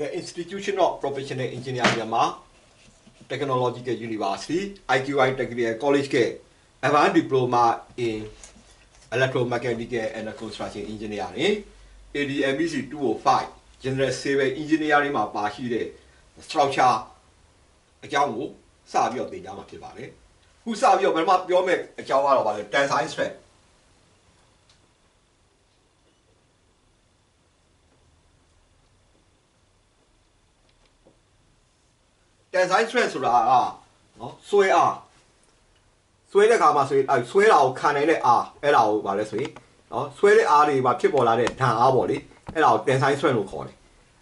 the Institution of Professional Engineer Myanmar Technological University IQI Technical College के Advanced Diploma in Electromechanical and Construction Engineering ADMEC 205 General Civil Engineering မှာပါရှိတဲ့ structure အကြောင်းကိုစပြီးတော့သင်ကြားမှာဖြစ်ပါတယ်။ခုစပြီးတော့ဘယ်မှာပြောမယ့်အကြောင်းကတော့ဗာလဲ tensile strength တန်ဆိုင် stress ဆိုတာကနော်ဆွဲအားဆွဲတဲ့ခါမှာဆိုရင်အဲဆွဲတာကိုခံနိုင်တဲ့အားအဲ့ဒါကိုဗာလဲဆိုရင်နော်ဆွဲတဲ့အားတွေမှာဖြစ်ပေါ်လာတဲ့ဓာတ်အားပေါ့လေအဲ့ဒါကိုတန်ဆိုင် stress လို့ခေါ်တယ်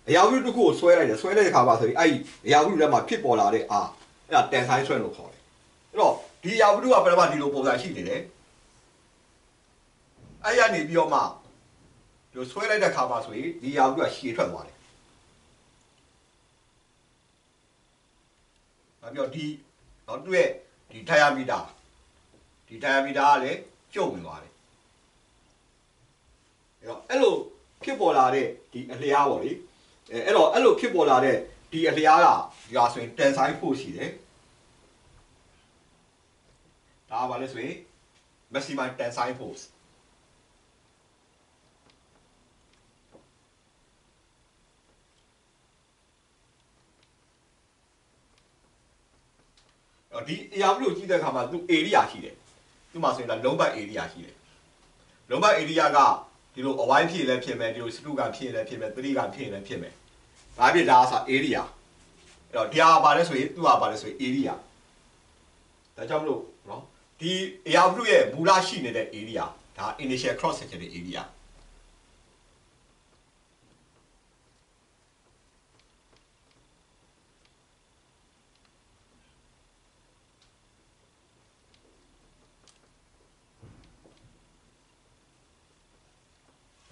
အရာဝတ္ထုတစ်ခုကိုဆွဲလိုက်တယ်ဆွဲတဲ့ခါမှာဆိုရင်အဲ့ဒီအရာဝတ္ထုထဲမှာဖြစ်ပေါ်လာတဲ့အားအဲ့ဒါတန်ဆိုင် stress လို့ခေါ်တယ်အဲ့တော့ဒီအရာဝတ္ထုကပထမဒီလိုပုံစံရှိနေတယ်အဲ့ရနေပြီးတော့မှဒီဆွဲလိုက်တဲ့ခါမှာဆိုရင်ဒီအရာဝတ္ထုကရှည်ထွက်သွားတယ် နောက်ပြီးတော့ဒီတော့သူ့ရဲ့ဒီ diameter ဒီ diameter ကလည်းကျုပ်ဝင်သွားတယ်အဲ့တော့အဲ့လိုဖြစ်ပေါ်လာတဲ့ဒီအလျားပေါ့လေအဲအဲ့တော့အဲ့လိုဖြစ်ပေါ်လာတဲ့ဒီအလျားကဒီဟာဆိုရင် tensile force ရှိတယ်ဒါကဘာလဲဆိုရင် maximum tensile force ဒီအရာဘလို့ကြည့်တဲ့အခါမှာသူ area ရှိတယ်သူမှာဆိုရင်လုံးပတ် area ရှိတယ်လုံးပတ် area ကဒီလိုအဝိုင်းဖြစ်လည်းဖြစ်မယ်ဒီလိုစတုကန်ဖြစ်လည်းဖြစ်မယ်သတိကန်ဖြစ်လည်းဖြစ်မယ်ဒါဖြစ်ဒါဆို area အဲ့တော့ဒီဟာပါလဲဆိုရင်သူကပါလဲဆိုရင် area ဒါကြောင့်မလို့နော်ဒီအရာဘလို့ရဲ့မူလရှိနေတဲ့ area ဒါ initial cross section ရဲ့ area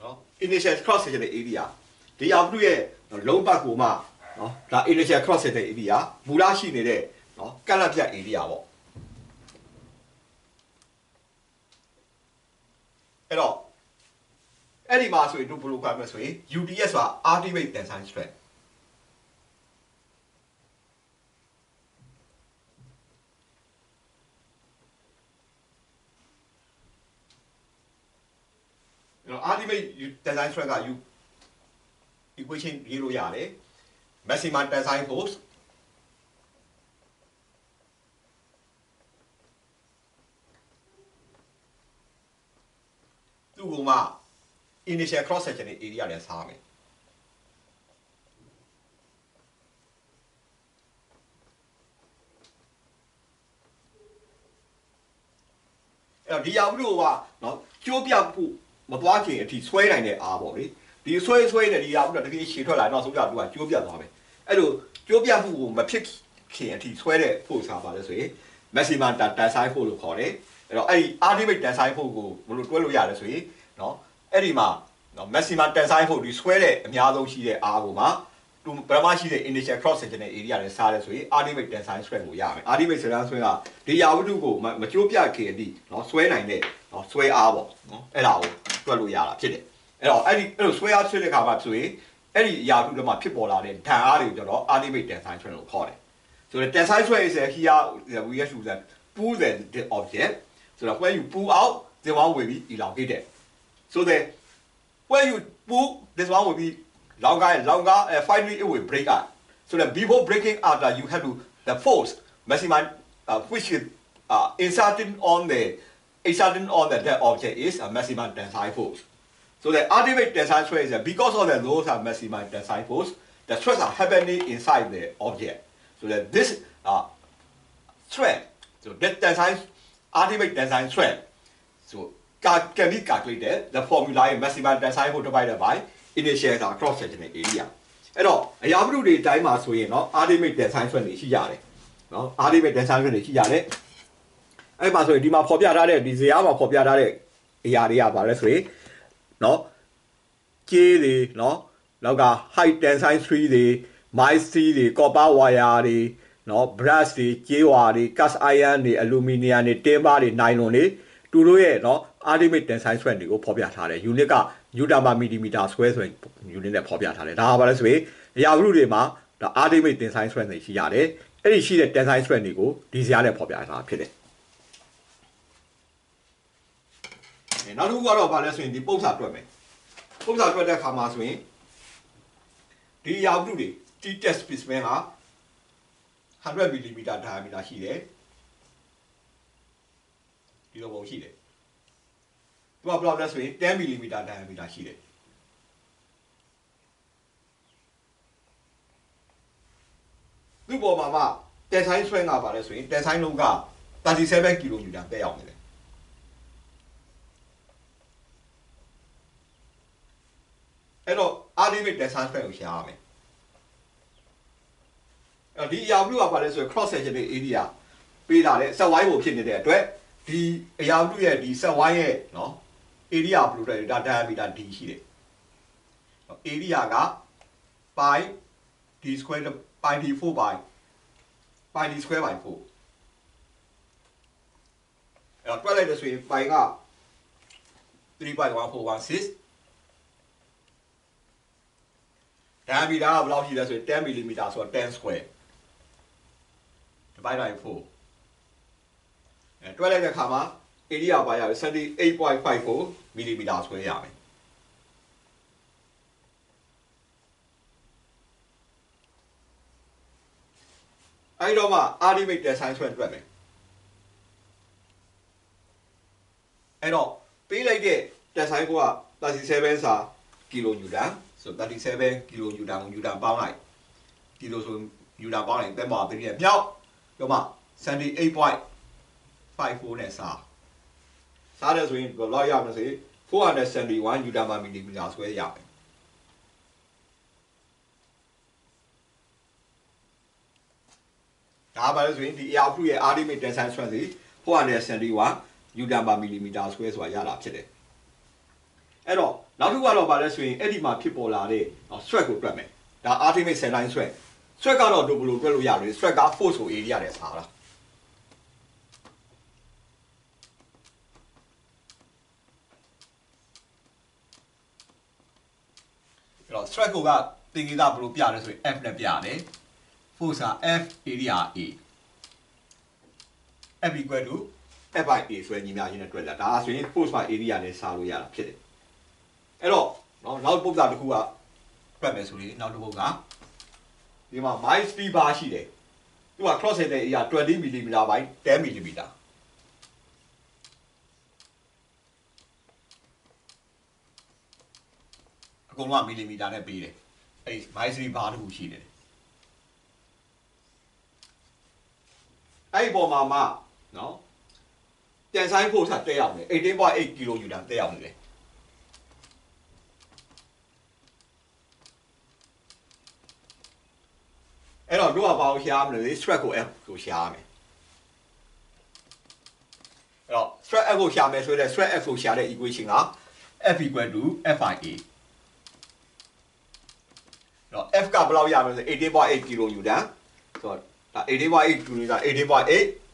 နော် initial cross section ရဲ့ area ဒီအပြုရဲ့လုံးပတ်ကိုမှနော်ဒါ initial cross section ရဲ့ area မူလရှိနေတဲ့နော်ကန့်လန့်ပြတ် area ပေါ့အဲ့တော့အဲ့ဒီမှာဆိုရင်တို့ဘယ်လိုခွဲမလဲဆိုရင် UDS ဆိုတာ ultimate tensile strength ultimate tensile strength က U equation ရေးလို့ရတယ် maximum tensile force သူ့ကမှ initial cross section ရဲ့ area နဲ့စားမယ်အဲ့တော့ဒီရောက်လို့ကနော်ကျိုးပြောက်ဖို့ မသွားခင်အထိဆွဲနိုင်တဲ့အားပေါ့လေဒီဆွဲဆွဲနေဒီရောက်တော့တကယ်ရှည်ထွက်လာတော့ဆုံးကြသူကကျိုးပြတ်သွားမယ်အဲ့လိုကျိုးပြတ်မှုကိုမဖြစ်ခင်အထိဆွဲတဲ့ဖို့စားပါလဲဆိုရင် maximum tensile force လို့ခေါ်တယ်အဲ့တော့အဲ့ဒီ ultimate tensile force ကိုဘယ်လိုတွဲလို့ရလဲဆိုရင်နော်အဲ့ဒီမှာနော် maximum tensile force ဒီဆွဲတဲ့အများဆုံးရှိတဲ့အားကိုမှသူပရမရှိတဲ့ initial cross section ရဲ့ area နဲ့စားရဲဆိုရင် ultimate tensile strength ကိုရမယ် ultimate tensile strength ကဒီယာဝတ္ထုကိုမကျိုးပြခင်အထိနော်ဆွဲနိုင်တဲ့နော်ဆွဲအားပေါ့နော်အဲ့ဒါကို တွက်လို့ရတာဖြစ်တယ်အဲ့တော့အဲ့ဒီအဲ့လိုဆွဲအားဆွဲတဲ့ခါမှာဆိုရင်အဲ့ဒီယာဝတ္ထုတွေမှာဖြစ်ပေါ်လာတဲ့ဓာတ်အားတွေကိုကျွန်တော် ultimate tensile strength လို့ခေါ်တယ် so the tensile strength is here we have to that pull the, the object so that when you pull out the one will be elongated so that when you pull this one will be longer and longer and finally it will break up so that before breaking up that you have to the force maximum uh, which is uh, inserting on the exerting on the dead object is a maximum tensile force. So the ultimate tensile stress is because of the loads are maximum tensile force, the stress are happening inside the object. So that this uh, stress, so that tensile, ultimate tensile stress, so can be calculated. The formula is maximum tensile force divided by initial cross sectional area. အဲ့တော့အရာဝတ္ထုတွေအတိုင်းမှာဆိုရင်တော့ ultimate tensile stress တွေရှိရတယ်။နော် ultimate tensile stress တွေရှိရတယ်။ အဲ့ပါဆိုရင်ဒီမှာဖော်ပြထားတဲ့ဒီဇာတ်မှာဖော်ပြထားတဲ့အရာတွေကပါလဲဆိုရင်နော်ကြေးတွေနော်နောက်က height tensile 3တွေ mice 3တွေ copper wire တွေနော် brass တွေကြေးဝါတွေ cast iron တွေ aluminum တွေ timber တွေ nylon တွေသူတို့ရဲ့နော် ultimate tensile strength တွေကိုဖော်ပြထားတယ် unit က newton per millimeter ဆွဲဆိုရင် unit နဲ့ဖော်ပြထားတယ်ဒါပါလဲဆိုရင်အရာဝတ္ထုတွေမှာဒါ ultimate tensile strength တွေရှိရတယ်အဲ့ဒီရှိတဲ့ tensile strength တွေကိုဒီဇာတ်နဲ့ဖော်ပြထားတာဖြစ်တယ် နောက်တစ်ခုကတော့ဘာလဲဆိုရင်ဒီပုံစံတွက်မယ်ပုံစံတွက်တဲ့အခါမှာဆိုရင်ဒီအရာဝတ္ထုတွေ T test specimen က100 mm diameter ရှိတယ်ဒီလိုပုံရှိတယ်သူကဘယ်လောက်လဲဆိုရင်10 mm diameter ရှိတယ်သူ့ပေါ်မှာမှတက်ဆိုင်ဆွဲငါပါလဲဆိုရင်တက်ဆိုင်လုံးက37 kN တက်ရောက်နေတယ် အဲ့တော့ ultimate tensile strength ကိုရှာရမယ်အဲ့ဒီအရာဘလူကပါလဲဆိုရင် cross sectional area ပေးလာတဲ့ဆက်ဝိုင်းပုံဖြစ်နေတဲ့အတွက်ဒီအရာဘလူရဲ့ဒီဆက်ဝိုင်းရဲ့နော် area ဘလူတဲ့ဒါ diameter d ရှိတယ် area က pi d square pi d 4 by pi d square by 4အဲ့တော့တွက်လိုက်လို့ဆိုရင် pi က 3 by 1416 diameter ကဘယ်လောက်ရှိလဲဆိုရင်10 mm ဆိုတော့10 square divide by 4အဲတွက်လိုက်တဲ့အခါမှာ area ပါရ78.54 mm square ရမယ်အဲ့တော့မှ ultimate tensile strength တွက်မယ်အဲ့တော့ပေးလိုက်တဲ့ tensile က37စာကီလိုနျူတန် ဆို37ကီလိုနျူတန်ကိုနျူတန်ပေါင်းလိုက်ကီလိုဆိုနျူတန်ပေါင်းလိုက်တက်မှာတတိယမြောက်ပြောမှ78.54နဲ့စားစားတယ်ဆိုရင်ဘယ်လောက်ရမလဲဆိုရင်471နျူတန်ပါမီလီမီတာဆွဲရမယ်ဒါပါလို့ဆိုရင်ဒီ air output ရဲ့ ultimate tensile strength စီ471နျူတန်ပါမီလီမီတာဆွဲဆိုတာရတာဖြစ်တယ် အဲ့တော့နောက်တစ်ခုကတော့ဗာလဲဆိုရင်အဲ့ဒီမှာဖြစ်ပေါ်လာတဲ့ stress ကိုတွက်မယ်ဒါ ultimate cell line stress stress ကတော့တို့ဘယ်လိုတွက်လို့ရလဲ stress က force ကို area နဲ့စားတာအဲ့တော့ stress ကိုကသင်္ကေတဘယ်လိုပြလဲဆိုရင် F နဲ့ပြတယ် force က F area A F equal to F by A ဆိုရင်ညီမချင်းနဲ့တွက်လာဒါဆိုရင် force by area နဲ့စားလို့ရတာဖြစ်တယ် အဲ့တော့နော်နောက်ပုံစံတစ်ခုကပြတ်မယ်ဆိုရင်နောက်တစ်ပုဒ်ကဒီမှာ minus 3 bar ရှိတယ်သူက cross sector area 20 mm ပိုင်း10 mm အကုန်လုံးကမီလီမီတာနဲ့ပေးတယ်အဲ့ဒီ minus 3 bar တစ်ခုရှိတယ်အဲ့ဒီပေါ်မှာမှနော်တန်ဆိုင်ဖို့ဆက်တက်ရောက်နေ18.8 kN တက်ရောက်နေတယ် အဲ့တော့တို့ကဘာကိုရှားမလဲ stress ကို f ကိုရှားမယ်အဲ့တော့ stress f ကိုရှားမယ်ဆိုရင် stress f ကိုရှားတဲ့ equation က f equal to fia အဲ့တော့ f ကဘယ်လောက်ရမလဲဆို18.8 kN ဆိုတော့ဒါ18.8 kN က18.8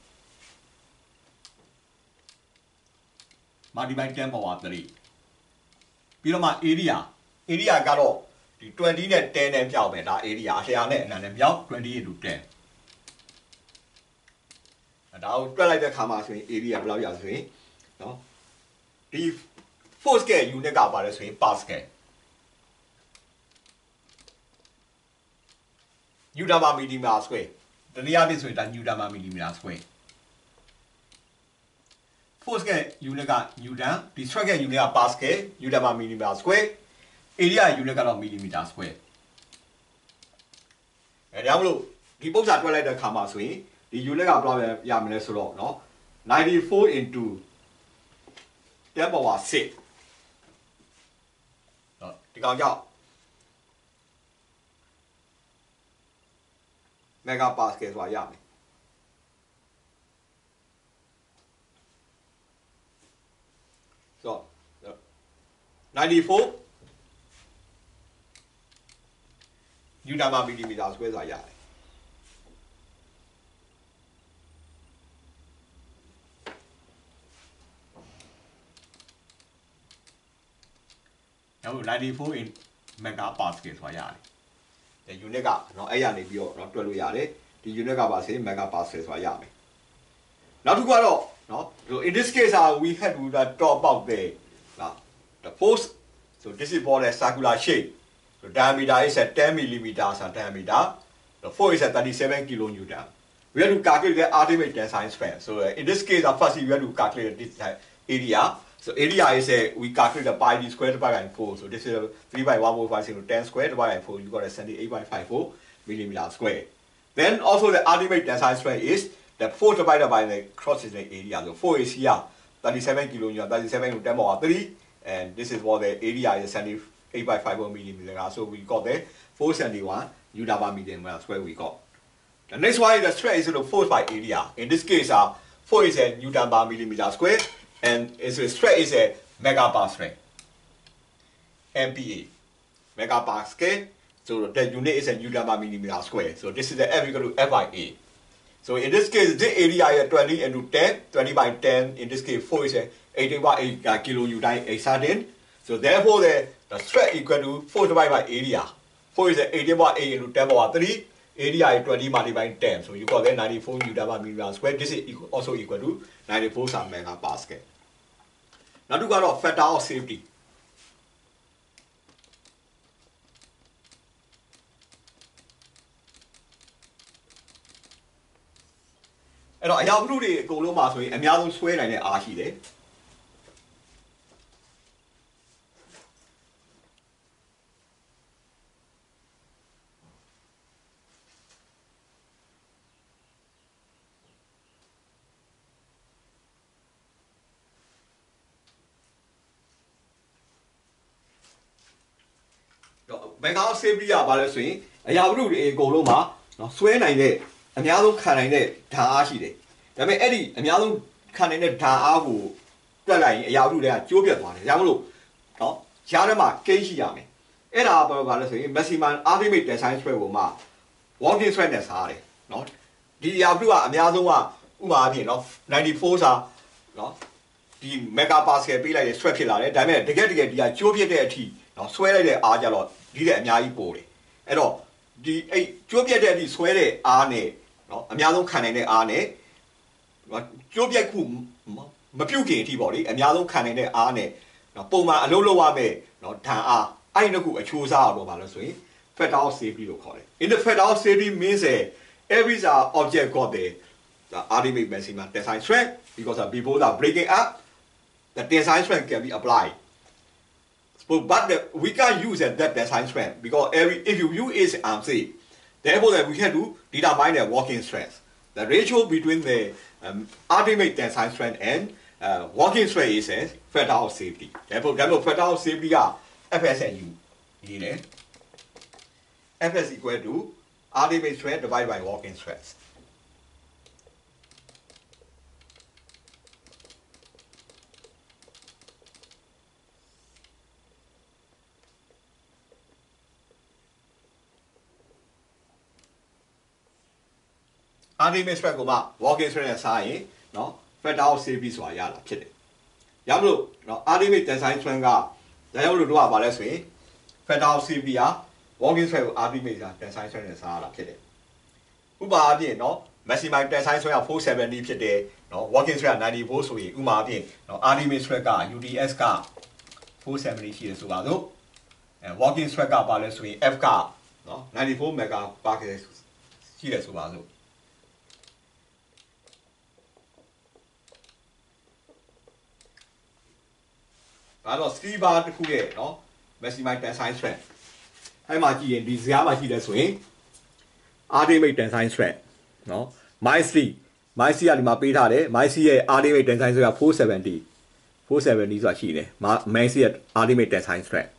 multiply 10 power 3ပြီးတော့မှ area area ကတော့ ဒီ20နဲ့10နဲ့ပြောက်မယ်ဒါ area အလျာနဲ့အနံနဲ့ပြောက်20 into 10ဒါကိုတွက်လိုက်တဲ့ခါမှာဆိုရင် area ဘယ်လောက်ရဆိုရင်နော်ဒီ force က unit ကပါလဲဆိုရင် pascal newton per millimeter square တနည်းအားဖြင့်ဆိုရင်ဒါ newton per millimeter square force က unit က newton ဒီ stress က unit က pascal newton per millimeter square area unit ကတော့ millimeter square အဲဒါမလို့ဒီပုံစံတွက်လိုက်တဲ့အခါမှာဆိုရင်ဒီ unit ကဘယ်လောက်ရမလဲဆိုတော့เนาะ94 into 10 power 6เนาะဒီကောင်ကြောင့် mega pascal ဆိုတာရမယ်ဆိုတော့94 ယူနာမမီလီမီတာဆွဲစာရတယ်နော်94 in mega pascal ဆိုတာရတယ်။ဒီ unit ကနော်အဲ့ရနေပြီးတော့နော်တွက်လို့ရတယ်။ဒီ unit ကပါစေ mega pascal ဆိုတာရမယ်။နောက်တစ်ခုကတော့နော် in this case are we had to talk about the လား the force so this is called a circular shape so diameter is at 10 millimeter so diameter the force is at 37 kilonewton we have to calculate the ultimate tensile strength so uh, in this case uh, first we have to calculate this area So area is a we calculate the pi d square divided by 4. So this is a 3 by 1.5 so 10 square divided by 4. You got a 78.54 millimeter square. Then also the ultimate tensile strength is the 4 divided by the cross sectional area. So 4 is here 37 kilonewton, 37 to 10 power 3, and this is what the area is 78.54 millimeter. So we got the 471 newton per millimeter square. We got. The next one is the stress is the force by area. In this case, uh, 4 is a newton per millimeter square. and it's stress is a megapascal MPa megapascal so the unit is a newton per millimeter square so this is the F equal to FIA. so in this case this area is 20 into 10 20 by 10 in this case 4 is a 18 by 8 uh, kilonewton a certain so therefore the, the stress equal to 4 divided by area 4 is a 18 by 8 into 10 power 3 area is 20 multiplied by 10 so you got that 94 newton per millimeter square this is equal, also equal to 94 megapascal နောက်တစ်ခုကတော့ factor of safety အဲ့တော့အရာဝတ္ထုတွေအကုန်လုံးမှာဆိုရင်အများဆုံးဆွဲနိုင်တဲ့အားရှိတယ် ဘန်ကောက်ဆေးပြီးရပါလဲဆိုရင်အရာဝတ္ထုတွေအကုန်လုံးမှာနော်ဆွဲနိုင်တဲ့အများဆုံးခံနိုင်တဲ့ဓာတ်အားရှိတယ်ဒါပေမဲ့အဲ့ဒီအများဆုံးခံနိုင်တဲ့ဓာတ်အားကိုတွက်လိုက်ရင်အရာဝတ္ထုတွေကကျိုးပြတ်သွားတယ်ဒါမှမဟုတ်နော်ရားထဲမှာကိန်းရှိရမယ်အဲ့ဒါဘာဘာလဲဆိုရင် maximum ultimate tensile strength ကိုမှ walking strength နဲ့စားရတယ်နော်ဒီအရာဝတ္ထုကအများဆုံးကဥပမာအဖြစ်နော်94စာနော်ဒီ megapascal ပေးလိုက်တဲ့ stress ဖြစ်လာတယ်ဒါပေမဲ့တကယ်တကယ်ဒီကကျိုးပြတ်တဲ့အထိနော်ဆွဲလိုက်တဲ့အားကြတော့ ဒီတဲ့အများကြီးပိုတယ်အဲ့တော့ဒီအဲ့ကျိုးပြတ်တဲ့အထိဆွဲတဲ့အားနဲ့နော်အများဆုံးခံနိုင်တဲ့အားနဲ့ကျိုးပြတ်ခုမပြုတ်ခင်အထိပေါ့လေအများဆုံးခံနိုင်တဲ့အားနဲ့နော်ပုံမှန်အလုပ်လုပ်ရမယ်နော်ဓာတ်အားအဲ့ဒီနှစ်ခုအချိုးစားအောင်ပါလို့ဆိုရင် factor of safety လို့ခေါ်တယ် in the factor of safety means uh, every object got the, the ultimate maximum tensile strength because uh, before the breaking up the tensile strength can be applied For but that we can't use at that, that time strength because every if you use it arm three, therefore that we can do determine the walking strength. The ratio between the um, ultimate tensile strength and uh, walking strength is a factor of safety. Therefore, therefore factor of safety are Fs and U. You know, Fs equal to ultimate strength divided by walking strength. Hardy Mishpat ကိုမှ walking straight နဲ့စားရင်နော် factor of safety ဆိုတာရတာဖြစ်တယ်။ရမလို့နော် Artemis design twin ကဒါကြောင့်လို့တို့ကပါလဲဆိုရင် factor of safety က walking straight ကို Artemis က design twin နဲ့စားရတာဖြစ်တယ်။ဥပမာအပြင်နော် maximum design twin က470ဖြစ်တယ်နော် walking straight က94ဆိုရင်ဥပမာအပြင်နော် Artemis straight က UTS က470ရှိတယ်ဆိုပါစို့အဲ walking straight ကပါလဲဆိုရင် F ကနော်94 mega per kg ရှိတယ်ဆိုပါစို့ ဒါတော့ skiver တစ်ခုရဲ့နော် maximize tensile strength အဲ့မှာကြည့်ရင်ဒီဇာတ်မှာရှိတယ်ဆိုရင် ultimate tensile strength နော် my c my c ကဒီမှာပေးထားတယ် my c ရဲ့ ultimate tensile strength က470 470ဆိုတာရှိတယ် my c ရဲ့ ultimate tensile strength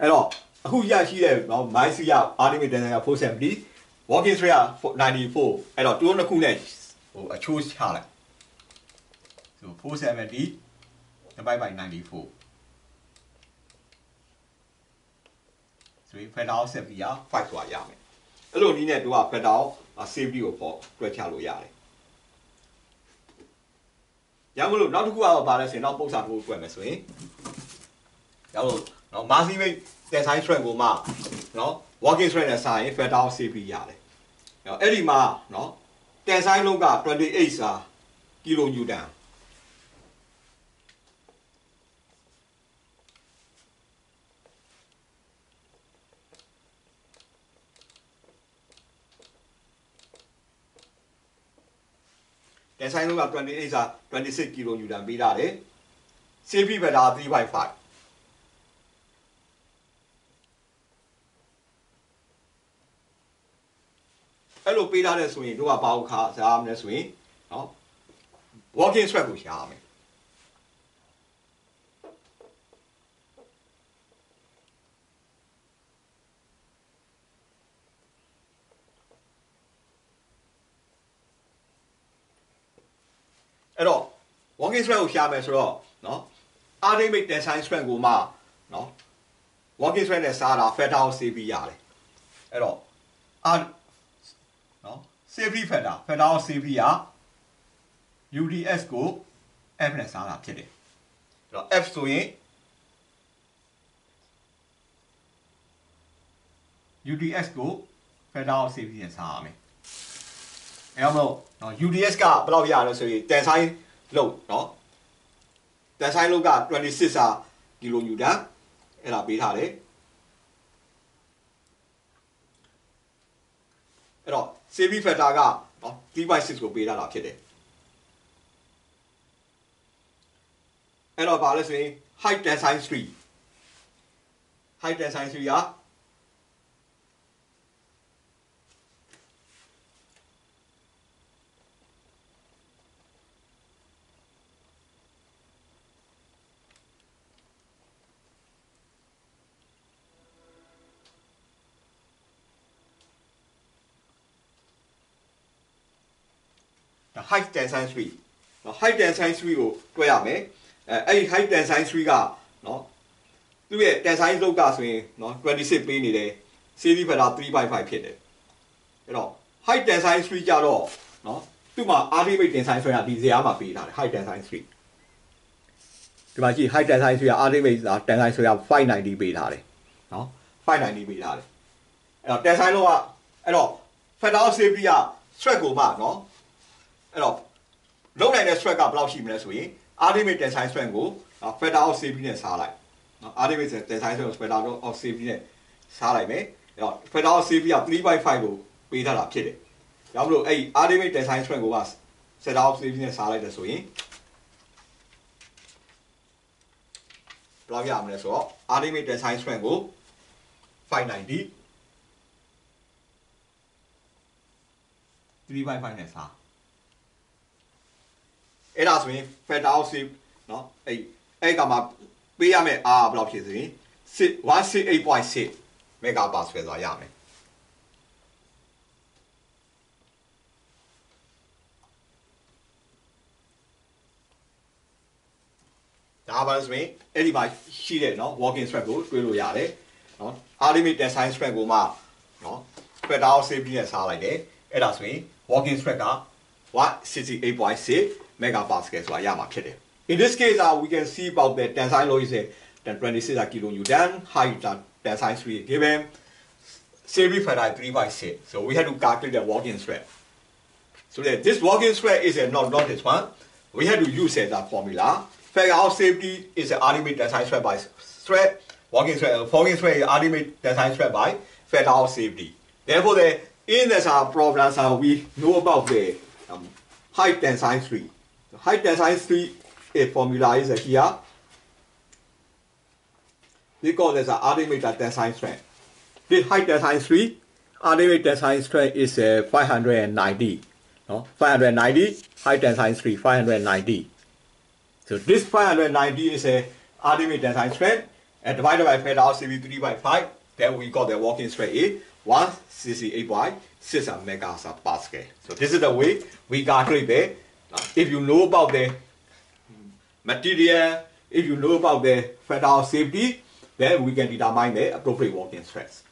အဲ့တော့အခုရရှိတဲ့နော် my c ရ ultimate tensile က470 walking strength က94အဲ့တော့တိုးနှစ်ခုနဲ့ဟိုအချိုးချလိုက်ဆို470 divided by 94 ဆိုရင် factor of safety က5ဆိုတာရမယ်အဲ့လိုနည်းနဲ့တို့က factor of safety ကိုပေါ့တွက်ချလို့ရတယ်ရမလို့နောက်တစ်ခုကတော့ဗာလဲဆိုရင်နောက်ပုံစံတစ်ခုတွက်မယ်ဆိုရင်ရလို့နော် maximum tensile strength ကိုမှနော် working strength နဲ့စာရင် factor of CP ရတယ်နော်အဲ့ဒီမှာနော် tensile လုံးက28စာ kilo newton တဲ့ ဆိုင်လုံးက28စာ26 kilo newton ပေးထားတယ် safety factor 3.5အဲ့လိုပေးထားတဲ့ဆိုရင်တို့ကဘာလို့ခါစားမလဲဆိုရင်နော် walking strap ကိုရှာရမယ် အဲ့တော့ walking strap ကိုရှာမယ်ဆိုတော့နော် ultimate tensile strength ကိုမှနော် walking strap နဲ့စားတာ factor ကိုစေးပြီးရတယ်အဲ့တော့အာနော် safety factor factor ကိုစေးပြီးရ UDS ကို F နဲ့စားတာဖြစ်တယ်အဲ့တော့ F ဆိုရင် UDS ကို factor of safety နဲ့စားရမယ်အဲအောင်လို့ နော် UDS ကဘယ်လောက်ရလဲဆိုရင်တန်ဆိုင်လို့နော်တန်ဆိုင်လို့က26စာကီလိုနျူတန်အဲ့ဒါပေးထားတယ်အဲ့တော့ safety factor ကနော်3.6ကိုပေးထားတာဖြစ်တယ်အဲ့တော့ဗာလဲဆိုရင် height tensile 3 height tensile 3က height tensile 3နော် height tensile 3ကိုတွဲရမယ်အဲအဲ့ဒီ height tensile 3ကနော်သူ့ရဲ့ tensile လောက်ကဆိုရင်နော်26ပေးနေတယ် series factor 3.5ဖြစ်တယ်အဲ့တော့ height tensile 3ကြတော့နော်သူ့မှာ ultimate tensile ဆိုတာဒီဇာတ်မှာပေးထားတယ် height tensile 3ဒီမှာကြည့် height tensile 3က ultimate tensile ဆိုတာ590ပေးထားတယ်နော်590ပေးထားတယ်အဲ့တော့ tensile လောကအဲ့တော့ factor of safety က stress ကိုမှနော် အဲ့တော့လုံးနိုင်တဲ့ stress ကဘယ်လောက်ရှိမလဲဆိုရင် ultimate tensile strength ကို factor of safety နဲ့စားလိုက်နော် ultimate tensile strength ကို factor of safety နဲ့စားလိုက်မယ်အဲ့တော့ factor of safety က3.5ကိုပေးထားတာဖြစ်တယ်။ဒါမလို့အဲ့ဒီ ultimate tensile strength ကိုက factor of safety နဲ့စားလိုက်တယ်ဆိုရင်ဘယ်လောက်ရမလဲဆိုတော့ ultimate tensile strength ကို590 3.5နဲ့စား အဲ့ဒါဆိုရင် factor of save เนาะအဲ့အဲ့ကမှပေးရမယ့်အားဘယ်လောက်ဖြစ်ဆိုရင်168.6 megapascal ဆိုတာရမယ်ဒါပါဆိုရင်အဲ့ဒီမှာရှိတဲ့เนาะ walking strap ကိုတွေးလို့ရတယ်เนาะ ultimate tensile strap ကိုမှเนาะ factor of safety နဲ့စားလိုက်တယ်အဲ့ဒါဆိုရင် walking strap က168.6 megapascal ဆိုတာရမှာဖြစ်တယ် in this case uh, we can see about the tensile load is a 26 kilonewton height uh, tensile 3 given safety factor 3 by 6 so we have to calculate the walking strap so that this walking strap is a not not this one we have to use that formula factor of safety is the ultimate tensile strap by strap walking strap walking strap is ultimate tensile strap by factor of safety therefore the in this uh, problems uh, we know about the um, height tensile 3 the height tensile 3 a formula is here. We call this uh, ultimate tensile strength this height tensile 3 ultimate tensile strength is uh, 590 no 590 height tensile 3 590 so this 590 is a ultimate tensile strength and divided by factor of CV 3 by 5 then we got the walking strength is 168.6 megapascal. So this is the way we calculate the, if you know about the material, if you know about the federal safety, then we can determine the appropriate working stress.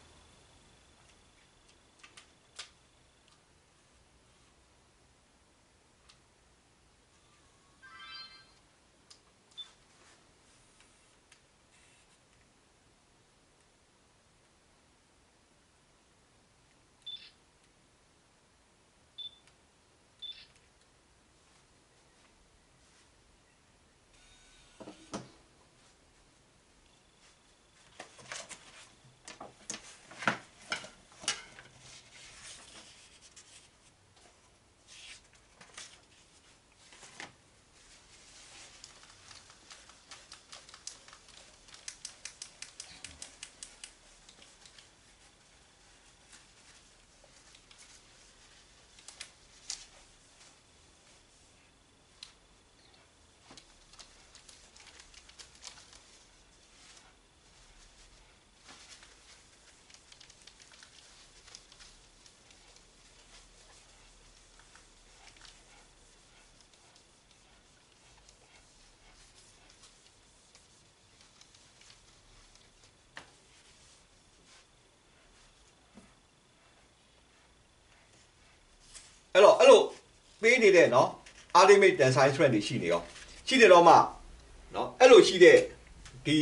အဲ့တော့အဲ့လိုပေးနေတဲ့နော် ultimate design strength တွေရှိနေရောရှိနေတော့မှနော်အဲ့လိုရှိတဲ့ဒီ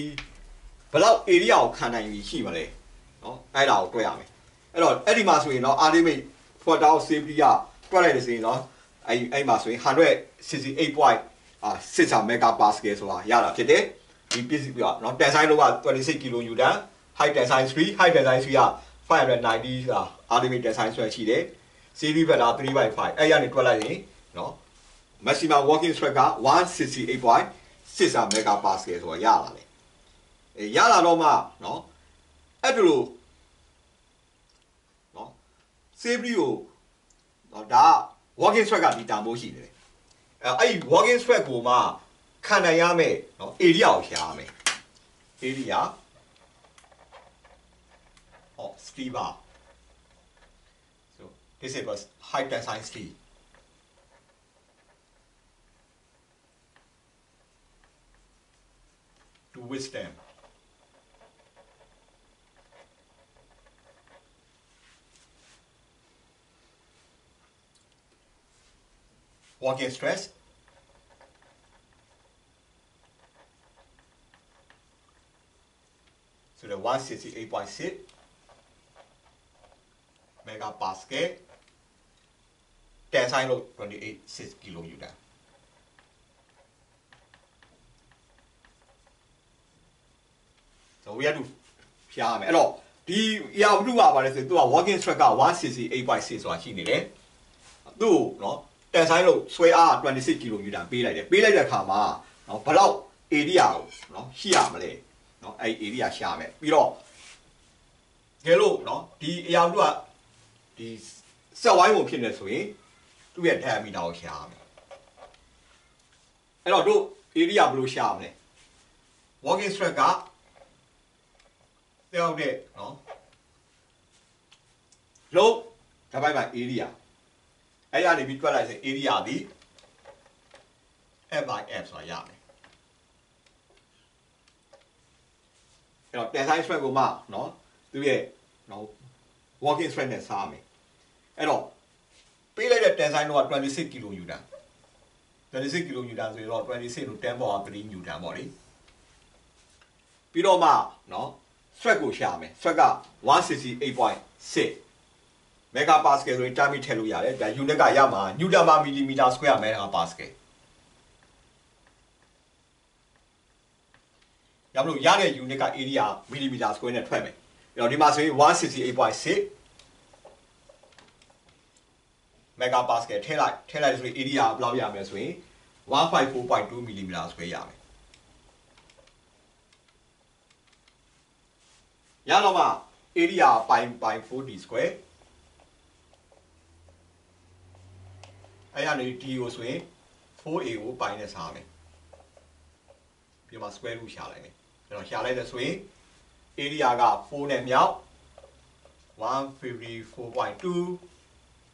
ဘလောက် area ကိုခံနိုင်ပြီရှိမလဲနော်အဲ့ဒါကိုတွက်ရမယ်အဲ့တော့အဲ့ဒီမှာဆိုရင်နော် ultimate for down safety ကတွက်လိုက်တဲ့ဆိုရင်နော်အဲ့အဲ့မှာဆိုရင်168.6 megapascal ဆိုတာရတာဖြစ်တယ်ဒီပစ္စည်းကနော် design လောက26 kilo newton high design 3 high design 3က590ဆိုတာ ultimate design ဆွဲရှိတယ် series factor 3/5အဲ့ရနေတွက်လိုက်ရင်နော် maximum working strength က168.6 megapascal ဆိုတာရလာတယ်အဲရလာတော့မှနော်အဲ့ဒါလို့နော် safety ကိုနော်ဒါ working strength ကဒီတန်ဖိုးရှိတယ်အဲအဲ့ဒီ working strength ကိုမှခံနိုင်ရမယ်နော် area ကိုရှာရမယ် area of steel bar so this is was high tensile steel to withstand walking stress so the 168.6 megapascal tensile load 28 6 kilonewton ဆို we have to ဖျားမယ်အဲ့တော့ဒီအရာဘုကပါလဲဆိုသူက working stress က168.6ဆိုတာရှိနေတယ်သူ့เนาะတန်ဆိုင်လို့ဆွဲအား26 kN ပေးလိုက်တယ်ပေးလိုက်တဲ့အခါမှာเนาะဘယ်တော့ area ကိုเนาะရှိရမလဲเนาะအဲ့ area ရှာမယ်ပြီးတော့ကဲလို့เนาะဒီအရာဘုကဒီဆက်ဝိုင်းပုံဖြစ်နေဆိုရင် သူ့ရဲ့ diameter ကိုရှာရမယ်အဲ့တော့တို့ area ဘယ်လိုရှာမလဲ working stress ကတယောက်တဲ့နော်လုံးဓာတ်ပိုက်မှာ area အဲ့ရနေပြီးတွက်လိုက်စေ area သည် f by f ဆိုတာရမယ်အဲ့တော့ design strength ကိုမှနော်သူရဲ့နော် working strength နဲ့စားမယ်အဲ့တော့ ပေးလိုက်တဲ့ design တော့26 kN 26 kN ဆိုတော့26လို့10 power 3 newton ပေါ့လေပြီးတော့မှနော် thread ကိုရှာမယ် thread က168.6 megapascal ဆိုရင် time ထည့်လို့ရတယ်ဒါ unit ကရမှာ newton per millimeter square megapascal ရမလို့ရတဲ့ unit က area millimeter square နဲ့ထွက်မယ်အဲ့တော့ဒီမှာဆိုရင်168.6 megapascal ထည့်လိုက်ထည့်လိုက်ဆိုရင် area ဘယ်လောက်ရမလဲဆိုရင်154.2 millimeter square ရမယ်ရတော့မှ area ပိုင်းပိုင်း 4d square အဲ့ရနေ d ကိုဆိုရင် 4a ကိုပိုင်းနဲ့စားမယ်ပြီးမှ square root ရှာလိုက်မယ်ကျွန်တော်ရှာလိုက်တဲ့ဆိုရင် area က4နဲ့မြောက်154.2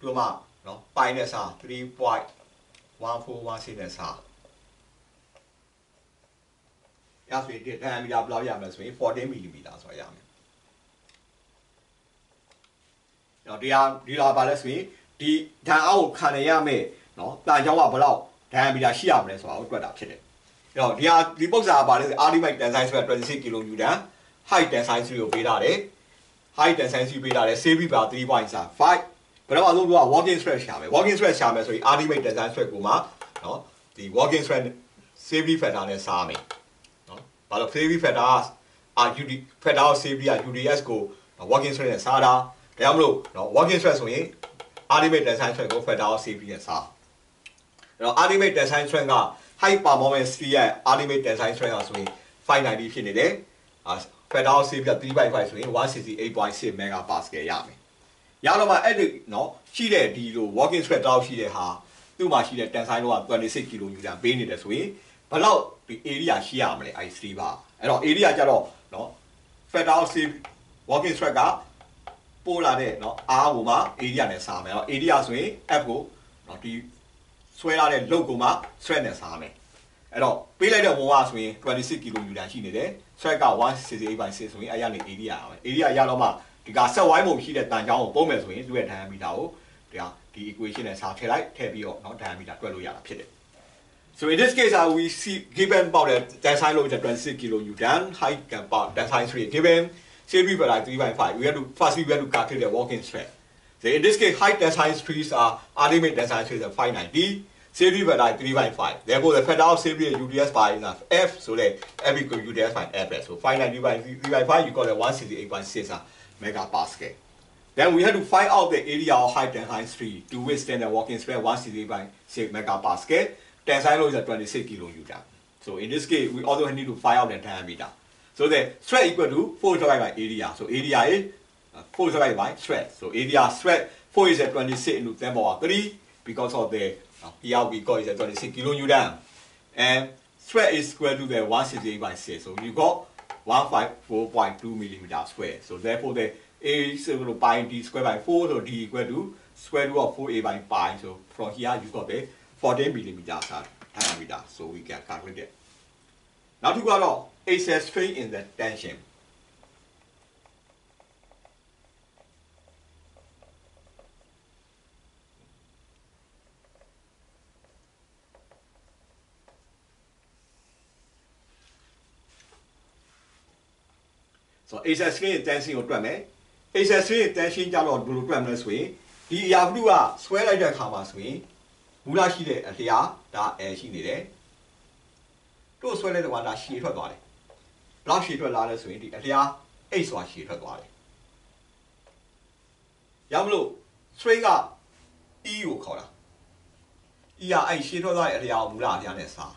တို့မှ နော်ပိုင်နဲ့စား3.1416နဲ့စားရဆိုရင်တန်မီတာဘယ်လောက်ရမလဲဆိုရင်14မီလီမီတာဆိုရရမယ်တော့တရားဒီလာပါလဲဆိုရင်ဒီဓာတ်အောက်ကိုခံရရမယ်နော်တန်ချောင်းကဘယ်လောက်ဓာတ်မီတာရှိရမလဲဆိုတာကိုတွက်တာဖြစ်တယ်အဲ့တော့ဒီဟာဒီပု္ပ္ပာပါလဲဆို ultimate tensile ဆိုတာ26 kN height tensile ကိုပေးထားတယ် height tensile ပေးထားတယ် CV ပါ3.5 ဘယ်တော့မှဆုံးသူက walking stress ရှာမယ် walking stress ရှာမယ်ဆိုရင် Artimate tensile stress ကိုမှနော်ဒီ walking stress safety factor နဲ့စားမယ်နော်ဘာလို့ safety factor အာ UD factor safety က UDS ကို walking stress နဲ့စားတာဒါကြောင့်မလို့နော် working stress ဆိုရင် ultimate design strength ကို factor of safety နဲ့စားအဲ့တော့ ultimate design strength က high performance steel ရဲ့ ultimate design strength ကဆိုရင်590ဖြစ်နေတယ်အာ factor of safety က3.5ဆိုရင်168.6 megapascal ရမယ် ရတော့မှအဲ့ဒီနော်ရှိတဲ့ဒီလို walking sweat တောက်ရှိတဲ့ဟာသူ့မှာရှိတဲ့တန်ဆိုင်တော့26 kilo newton ပေးနေတယ်ဆိုရင်ဘလောက်ဒီ area ရှိရမလဲ i3 ပါအဲ့တော့ area ကြတော့နော် fatal safe walking sweat ကပို့လာတဲ့နော် r ကိုမှ area နဲ့စားမယ်အဲ့တော့ area ဆိုရင် f ကိုနော်ဒီဆွဲရတဲ့လုတ်ကိုမှဆွဲနဲ့စားမယ်အဲ့တော့ပေးလိုက်တဲ့ဝေါ်ကဆိုရင်26 kilo newton ရှိနေတယ် sweat က168.6ဆိုရင်အဲ့ရနေ area ရမယ် area ရတော့မှ ဒီကဆက်ဝိုင်းပုံရှိတဲ့တန်ချောင်းကိုပုံမယ်ဆိုရင်သူ့ရဲ့ diameter ကို ဒါဒီ equation နဲ့စာထည့်လိုက်ထည့်ပြီးတော့เนาะ diameter တွက်လို့ရတာဖြစ်တယ် So in this case, uh, we see given about the tensile load is 26 kilonewton, height about tensile 3 given, CV by 3 by 5. We have to firstly we have to calculate the working strength. So in this case, height tensile 3 are ultimate tensile 3 is 590. CV by 3 by 5. Therefore, the factor of CV is UDS by enough F, so that F equal UDS by F. So 590 by 3 by 5, you got a 168.6 uh, megapascal. Then we have to find out the area of height tensile 3 to withstand the working strength 168.6 megapascal. Tensile load is at 26 kilonewton. So in this case, we also need to find out the diameter. So the stress equal to 4 divided by area. So area is uh, 4 divided by stress. So area stress 4 is at 26 into 10 power 3 because of the uh, here we got is at 26 kilonewton. And stress is square to the 168 by 6. So you got 154.2 millimeter square. So therefore the A is equal to pi d square by 4. So d equal to square root of 4a by pi. So from here you got the 14 millimeter uh, diameter. So we can calculate it. Now to go along, excess strain in the tension. So excess strain in tension ကိုတွက်မယ် excess strain in tension ကြတော့ဘယ်လိုတွက်မလဲဆိုရင်ဒီအရာဘုကဆွဲလိုက်တဲ့အခါမှာဆိုရင်မူလရှိတဲ့အလျာဒါ L ရှိနေတယ်တို့ဆွဲလိုက်တဲ့ကဒါရှည်ထွက်သွားတယ်ဘလောက်ရှည်ထွက်လာလဲဆိုရင်ဒီအလျာ H ဆိုတာရှည်ထွက်သွားတယ်ရမလို့ string က E ကိုခေါ်တာ E ကအဲ့ရှည်ထွက်သွားတဲ့အလျာကိုမူလအလျာနဲ့စား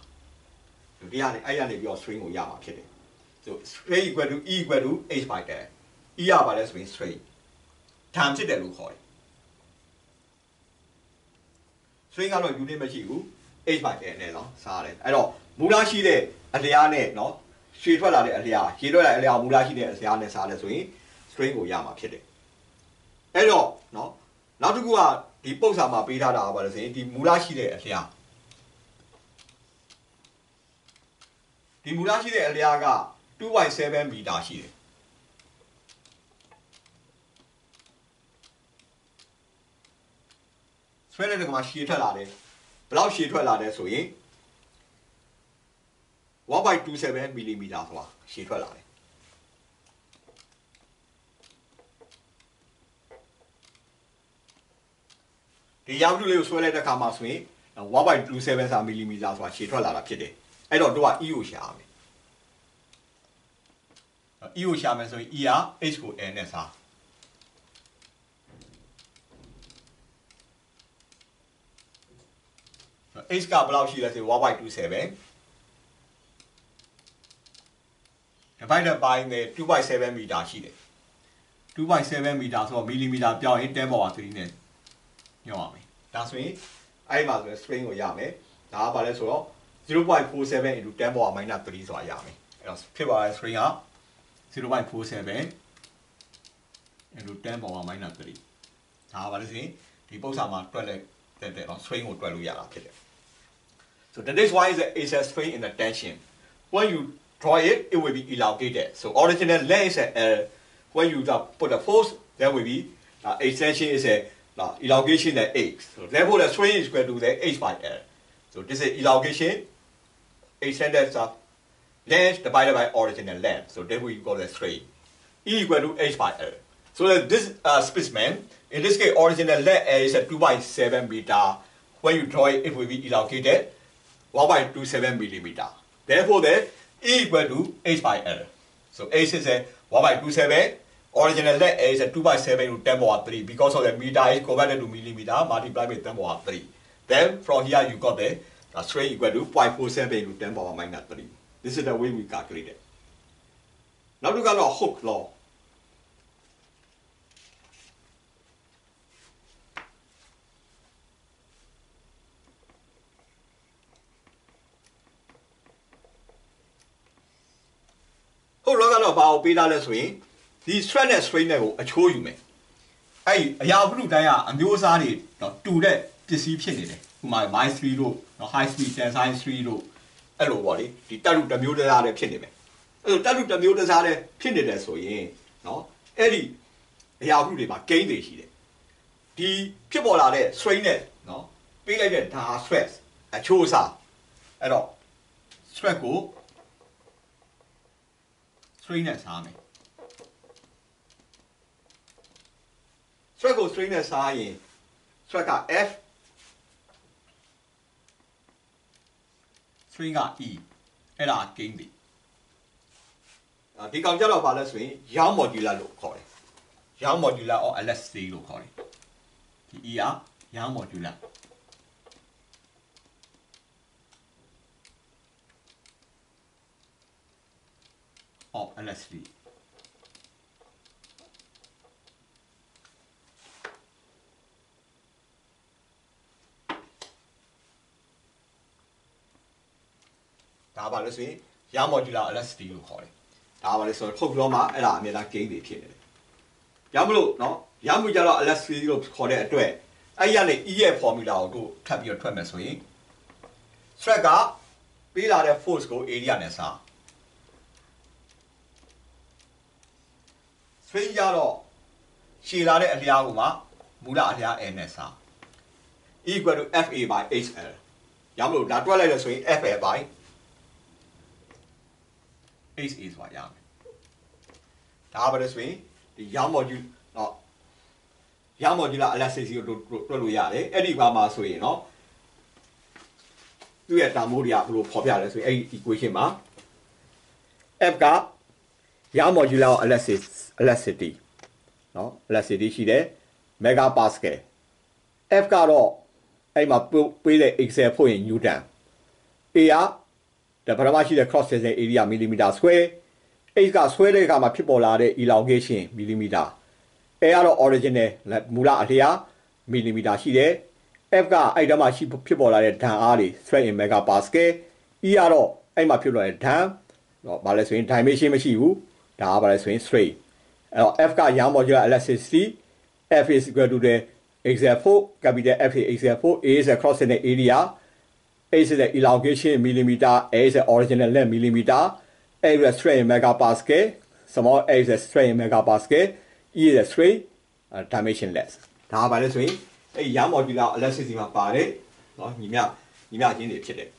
ဒီကနေအဲ့ရနေပြီးတော့ string ကိုရမှာဖြစ်တယ် so string equal to E equal to H by L E ရပါလဲဆိုရင် string ဓာတ်ဖြစ်တယ်လို့ခေါ်တယ် string ကတော့ unit မရှိဘူး h by n နဲ့เนาะစားရတယ်အဲ့တော့မူလရှိတဲ့အလျားနဲ့เนาะရွှေထွက်လာတဲ့အလျားရေထွက်လာတဲ့အလျားမူလရှိတဲ့အလျားနဲ့စားလဲဆိုရင် string ကိုရမှာဖြစ်တယ်အဲ့တော့เนาะနောက်တစ်ခုကဒီပုတ်စာမှာပေးထားတာကဘာလဲဆိုရင်ဒီမူလရှိတဲ့အလျားဒီမူလရှိတဲ့အလျားက 2.7မီတာရှိတယ်ဆွဲတဲ့ကမှာရှည်ထွက်လာတယ်ဘယ်လောက်ရှည်ထွက်လာတယ်ဆိုရင်1.27 mm ဆိုတာရှည်ထွက်လာတယ်ဒီရောက်တူလေးကိုဆွဲလိုက်တဲ့အခါမှာဆိုရင်1.27စာ mm ဆိုတာရှည်ထွက်လာတာဖြစ်တယ်အဲ့တော့တို့က E ကိုရှာရမယ် E ကိုရှာမယ်ဆိုရင် E က H ကို N နဲ့စား h ကဘယ်လောက်ရှိလဲဆို1.27 divided by နဲ့2.7 meter ရှိတယ်2.7 meter ဆိုတော့ millimeter ပြောင်းရင်10 power 3နဲ့ညွှန်ရမယ်ဒါဆိုရင်အဲ့ဒီမှာဆိုရင် string ကိုရမယ်ဒါကဘာလဲဆိုတော့0.47 into 10 power minus 3ဆိုတာရမယ်အဲ့တော့ဖြစ်ပါတဲ့ string က 0.47 into 10 power minus 3ဒါကဘာလဲဆိုရင်ဒီပု္ပ္ပာမှာတွက်လိုက်တဲ့တဲ့ string ကိုတွက်လို့ရတာဖြစ်တယ် So that is why the access strain in the tension. When you draw it, it will be elongated. So original length is a L. When you put the force, there will be uh, extension is a uh, elongation at H. So therefore the strain is equal to the H by L. So this is elongation, extended uh, length divided by original length. So therefore you got the strain. E equal to H by L. So that this uh, specimen, in this case original length is a 2.7 meter. When you draw it, it will be elongated 1.27 millimeter. Therefore, the E equal to H by L. So H is a 1.27. Original length is a 2 by 7 to 10 power 3 because of the meter is converted to millimeter multiplied by 10 power 3. Then from here you got the, the strain equal to 0.47 to 10 power minus 3. This is the way we calculate it. Now look at our hook law. ။ဟုတ်တော့ကတော့ဘာကိုပေးထားလဲဆိုရင်ဒီ stress နဲ့ strain နဲ့ကိုအချိုးယူမယ်။အဲ့အရာဘုရုတိုင်းကအမျိုးအစားတွေတော့တူတဲ့ပစ္စည်းဖြစ်နေတယ်။ဥပမာ minus 3တို့ high speed tensile 3တို့ အဲ့လိုပေါ့လေဒီတက်လူတစ်မျိုးတစ်စားတဲ့ဖြစ်နေမယ်။အဲ့လိုတက်လူတစ်မျိုးတစ်စားတဲ့ဖြစ်နေတယ်ဆိုရင်နော်အဲ့ဒီအရာဘုရုတွေမှာ gain တွေရှိတယ်။ဒီဖြစ်ပေါ်လာတဲ့ strain နဲ့နော်ပေးလိုက်တဲ့ဓာတ် stress အချိုးအစားအဲ့တော့ stress ကို strain နဲ့စားမယ် stress ကို strain နဲ့စားရင် stress က F strain က E အဲ့ဒါ gain ပြီဒီကောင်ကြတော့ပါလဲဆိုရင် young modular လို့ခေါ်တယ် young modular or LSC လို့ခေါ်တယ်ဒီ E က young modular of LSD ဒါပါလို့ဆိုရင် young modular LSD လို့ခေါ်တယ်ဒါပါလေဆိုတော့ထုတ်ပြောမှအဲ့ဒါအမြဲတမ်း gain တွေဖြစ်နေတယ်။ကြောင့်မလို့နော်ရမှုကြတော့ LSD လို့ခေါ်တဲ့အတွက်အဲ့ရနေ E ရဲ့ formula ကိုတို့ထပ်ပြီးတော့ထွက်မယ်ဆိုရင် thread ကပေးလာတဲ့ force ကို area နဲ့စား string ကြတော့ရှည်လာတဲ့အလျားကိုမှမူလအလျား n နဲ့စား equal to fa by hl ရမလို့ဒါတွက်လိုက်လို့ဆိုရင် fa by h is ပါရမယ်ဒါပါလို့ဆိုရင်ဒီ young module တော့ young modular elasticity ကိုတွက်လို့ရတယ်အဲ့ဒီဘာမှာဆိုရင်เนาะသူ့ရဲ့တာမိုးတွေကဘယ်လိုဖော်ပြလဲဆိုရင်အဲ့ဒီ equation မှာ f က young modular elasticity เนาะ elasticity ရှိတယ် mega pascal f ကတော့အဲ့မှာပေးတဲ့ excel ဖို့ရင် newton a က ဒါပထမရှိတဲ့ cross section area millimeter square h ကဆွဲတဲ့အခါမှာဖြစ်ပေါ်လာတဲ့ elongation millimeter a ကတော့ original မူလအလျား millimeter ရှိတယ် f ကအဲ့ဒါမှရှိဖြစ်ပေါ်လာတဲ့ဓာတ်အားတွေ thread in megapascal e ကတော့အဲ့မှာဖြစ်လာတဲ့ဓာတ်တော့ဗာလဲဆိုရင် dimension မရှိဘူးဒါကဗာလဲဆိုရင် straight အဲ့တော့ f က young modular elasticity f is equal to the example capital f is example a is a cross section area A is the elongation in millimeter, A is the original length millimeter, A is the strain in megapascal, small a is the strain in megapascal, E is the strain uh, dimensionless. ဒါပါလဲဆိုရင်အဲ့ရမော်ဒီလာ elasticity မှာပါတယ်เนาะညီမညီမချင်းတွေဖြစ်တယ်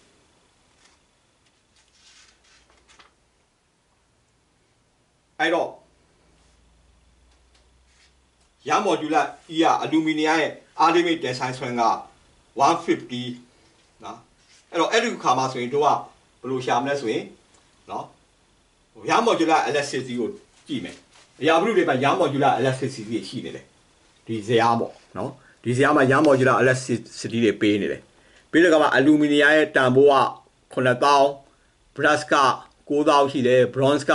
အဲ့တော့ရမော်ဒီလာ E ကအလူမီနီယမ်ရဲ့ ultimate tensile strength က150နော် အဲ့တော့အဲ့ဒီခါမှာဆိုရင်တို့ကဘယ်လိုရှာမလဲဆိုရင်နော်ရမော်ဂျူလာ elasticity ကိုကြည့်မယ်အရာဘုရုတွေမှာရမော်ဂျူလာ elasticity ရှိနေတယ်ဒီဇရာပေါ့နော်ဒီဇရာမှာရမော်ဂျူလာ elasticity တွေပေးနေတယ်ပြီးတော့ကမှအလူမီနီယမ်ရဲ့တန်ဖိုးက9000 brass က9000ရှိတယ် bronze က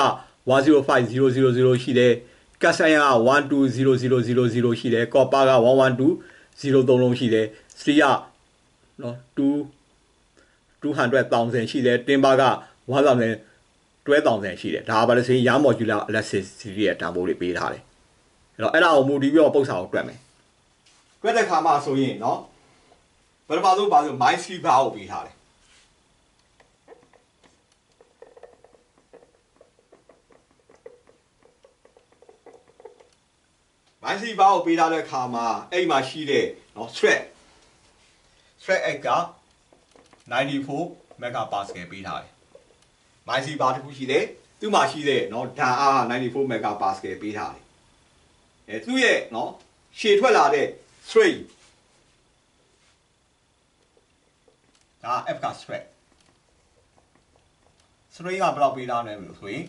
105000ရှိတယ်ကတ်ဆိုင်က120000ရှိတယ်ကော်ပါက11203လုံးရှိတယ်စတီးကနော်2 200,000ရှိတယ်တင်ပါက1000 12000ရှိတယ်ဒါပါလို့ဆိုရင်ရမော်ဂျူလာ elasticity ရဲ့တန်ဖိုးတွေပေးထားတယ်အဲ့တော့အဲ့ဒါကိုမူတည်ပြီးတော့ပုတ်စာကိုတွက်မယ်တွက်တဲ့ခါမှာဆိုရင်เนาะပထမဆုံးပါဆို my c bar ကိုပေးထားတယ်မိုင်းစီဘာကိုပေးထားတဲ့ခါမှာအဲ့မှာရှိတဲ့เนาะ thread thread egg က 94 MPa ပေးထားတယ်။ MyC ဘာတစ်ခုရှိလဲ။သူ့မှာရှိတဲ့နော်ဓာတ်အား94 MPa ပေးထားတယ်။အဲသူ့ရဲ့နော်ရှည်ထွက်လာတဲ့ straight ဒါ F က straight straight ကဘယ်လောက်ပေးထားလဲလို့ဆိုရင်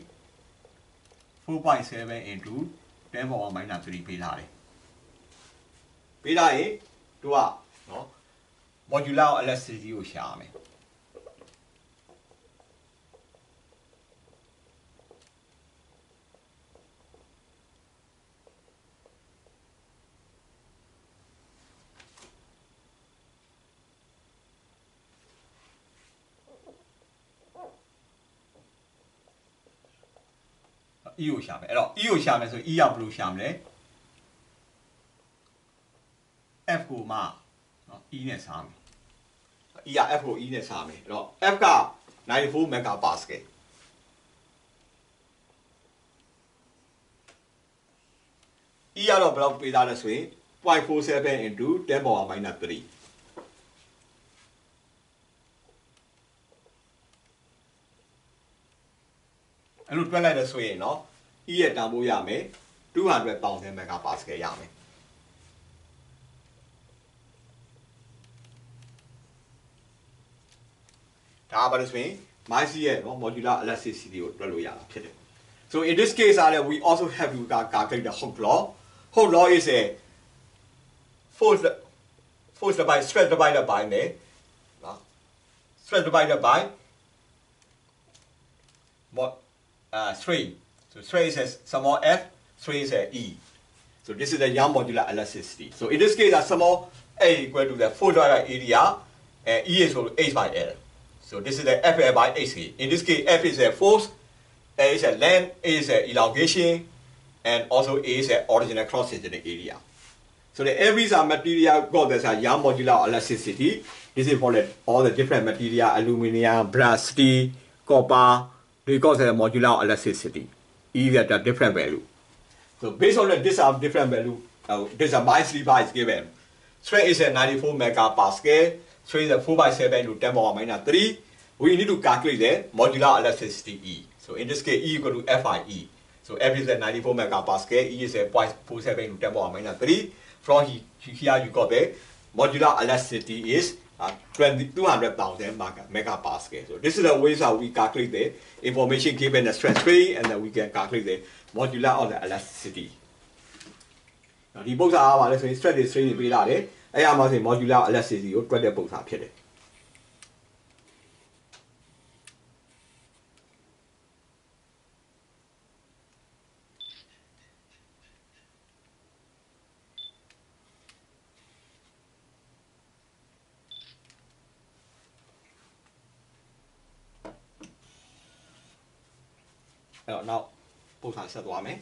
4.7 into 10 power minus 3ပေးထားတယ်။ပေးထားရင်သူက modular elasticity ကိုရှာရမယ်။ E ကိုရှာမယ်အဲ့တော့ E ကိုရှာမယ်ဆို E ရောက်ဘယ်လိုရှာမလဲ F ကိုမှနော် E နဲ့စားမယ် E က F ကို E နဲ့စားမယ်အဲ့တော့ F က94 megapascal E ကတော့ဘယ်လောက်ပေးထားလဲဆိုရင် 0.47 into 10 power minus 3အဲ့လိုတွက်လိုက်လို့ဆိုရင်เนาะ E ရဲ့တန်ဖိုးရမယ်200,000 megapascal ရမယ် ဒါပါလို့ဆိုရင် MIC ရဲ့เนาะ modular elasticity ကိုတွက်လို့ရတာဖြစ်တယ် so in this case are we also have to calculate the Hooke law Hooke law is a force force divided stress divided by နဲ့เนาะ stress divided by what uh, strain. So strain is a small f, strain is a e. So this is the Young modular elasticity. So in this case, a small a equal to the full driver area, and e is equal to h by l. So this is the f by h. In this case, f is a force, a is a length, a is a elongation, and also a is a original cross sectional area. So the areas are material got this a Young modular elasticity. This is for the, all the different material, aluminum, brass, steel, copper, because the modular elasticity. E at a different value. So based on the this are different value, uh, this a my sleeper is given. Strain is a 94 megapascal, strain is a 4 by 7 to 10 power minus 3. We need to calculate the modular elasticity E. So in this case, E equal to FIE. So F is a 94 megapascal, E is a 0.47 to 10 power minus 3. From here, you got the modular elasticity is uh, 20, 200,000 megapascal. So this is the ways how we calculate the information given the stress strain and then we can calculate the modular of the elasticity. ဒီပုံစံအားပါလဲဆိုရင် stress တွေ strain တွေပေးလာတယ် အဲ့ရမှာဆိုရင် modular elasticity ကိုတွက်တဲ့ပုံစံဖြစ်တယ်အဲ့တော့နောက်ပုံစံဆက်သွားမယ်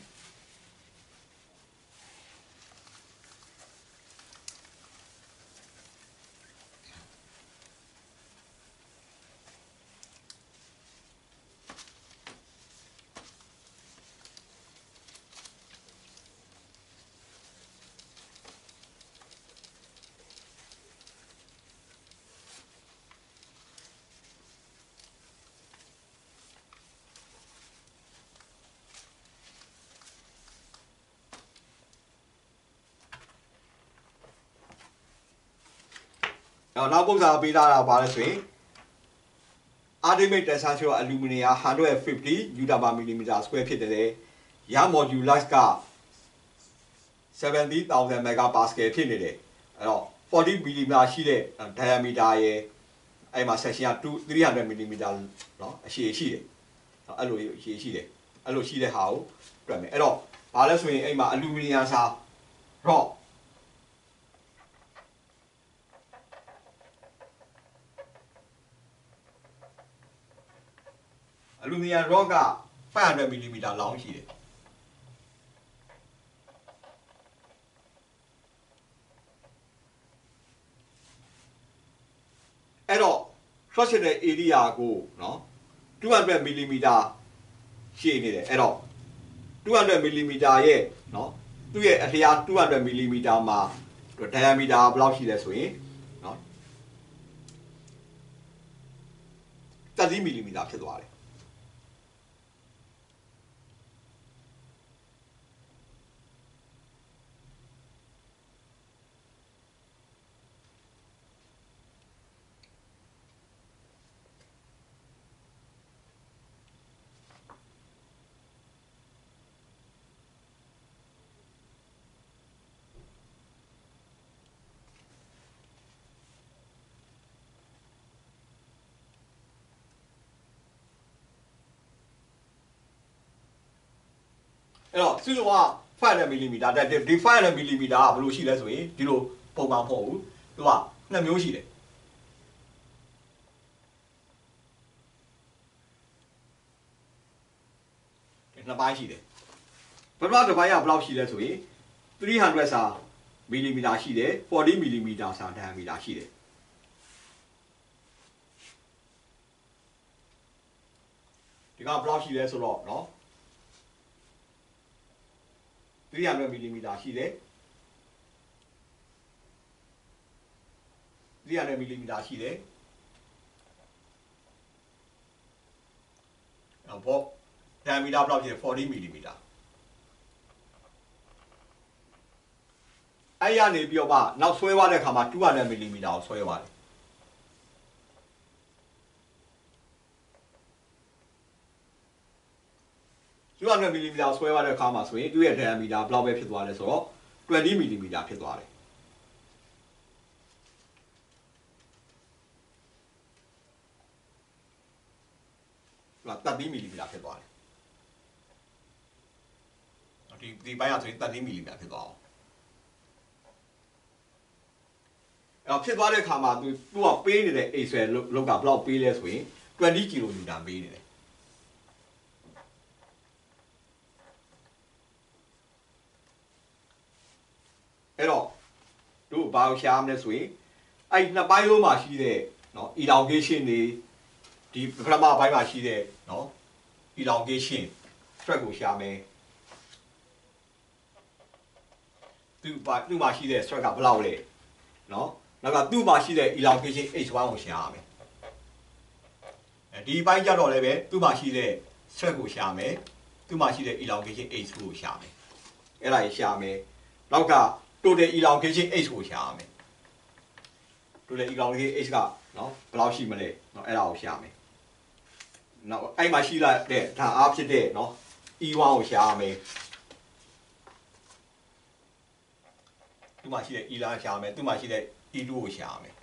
အဲ့တော့နောက်ပုံစံပေးထားတာပါလဲဆိုရင် ultimate tensile aluminum 150 Newton per millimeter square ဖြစ်တယ်။ရ modulus က70000 megapascal ဖြစ်နေတယ်။အဲ့တော့40 mm ရှိတဲ့ diameter ရဲ့အဲ့မှာ section က300 mm เนาะအရှည်ရှိတယ်။အဲ့လိုအရှည်ရှိတယ်။အဲ့လိုရှိတဲ့ဟာကိုတွက်မယ်။အဲ့တော့ဘာလဲဆိုရင်အဲ့မှာ aluminum စာ rock လူမီယံ rock က500 mm လောင်းရှိတယ်အဲ့တော့ short ရှိတဲ့ area ကိုနော်200 mm ရှိနေတယ်အဲ့တော့200 mm ရဲ့နော်သူ့ရဲ့အလျား200 mm မှာ diameter ဘယ်လောက်ရှိလဲဆိုရင်နော်30 mm ဖြစ်သွားတယ် အဲ့တော့စုစုက500 mm ဒါဒီ500 mm ကဘယ်လိုရှိလဲဆိုရင်ဒီလိုပုံမှန်မဟုတ်ဘူးသူကနှစ်မျိုးရှိတယ်နှစ်ပိုင်းရှိတယ်ပထမတစ်ပိုင်းကဘယ်လောက်ရှိလဲဆိုရင်300စာမီလီမီတာရှိတယ်40မီလီမီတာစာ diameter ရှိတယ်ဒီကဘယ်လောက်ရှိလဲဆိုတော့เนาะ 300မီလီမီတာရှိတယ်300မီလီမီတာရှိတယ်အဘောဒိုင်မီတာဘယ်လောက်ရှိလဲ40မီလီမီတာအဲ့ရနေပြီးတော့မှနောက်ဆွဲသွားတဲ့အခါမှာ200မီလီမီတာကိုဆွဲသွားတယ် 200မီလီမီတာဆွဲသွားတဲ့အခါမှာဆိုရင်သူ့ရဲ့ diameter ဘယ်လောက်ပဲဖြစ်သွားလဲဆိုတော့20မီလီမီတာဖြစ်သွားတယ်လာ30မီလီမီတာဖြစ်သွားတယ်ဒီဒီဘိုင်းကဆိုရင်30မီလီမီတာဖြစ်သွားအောင်အဲ့တော့ဖြစ်သွားတဲ့ခါမှာသူသူကပေးနေတဲ့အိတ်ဆွဲလောက်ကဘယ်လောက်ပေးလဲဆိုရင်20ကီလိုမီတာပေးနေတယ်အဲ့တော့ တို့ဘာကိုရှားမလဲဆိုရင်အဲ့နှစ်ပိုင်းလုံးမှာရှိတဲ့နော် elongation တွေဒီပထမပိုင်းမှာရှိတဲ့နော် elongation track ကိုရှားမယ်သူ့ဘာသူ့မှာရှိတဲ့ track ကဘယ်လောက်လဲနော်နောက်ကသူ့မှာရှိတဲ့ elongation h1 ကိုရှားရမယ်အဲဒီပိုင်းကြတော့လည်းပဲသူ့မှာရှိတဲ့ track ကိုရှားမယ်သူ့မှာရှိတဲ့ elongation h2 ကိုရှားမယ်အဲ့ဒါကြီးရှားမယ်နောက်က total elongation h ကိုရှာရမယ် total elongation h ကနော်ဘယ်လောက်ရှိမလဲနော်အဲ့ဒါကိုရှာမယ်နော်အဲ့မှာရှိလိုက်တဲ့ဒါအားဖြစ်တဲ့နော် e1 ကိုရှာရမယ်သူမှရှိတဲ့ e လာရှာရမယ်သူမှရှိတဲ့ e2 ကိုရှာရမယ်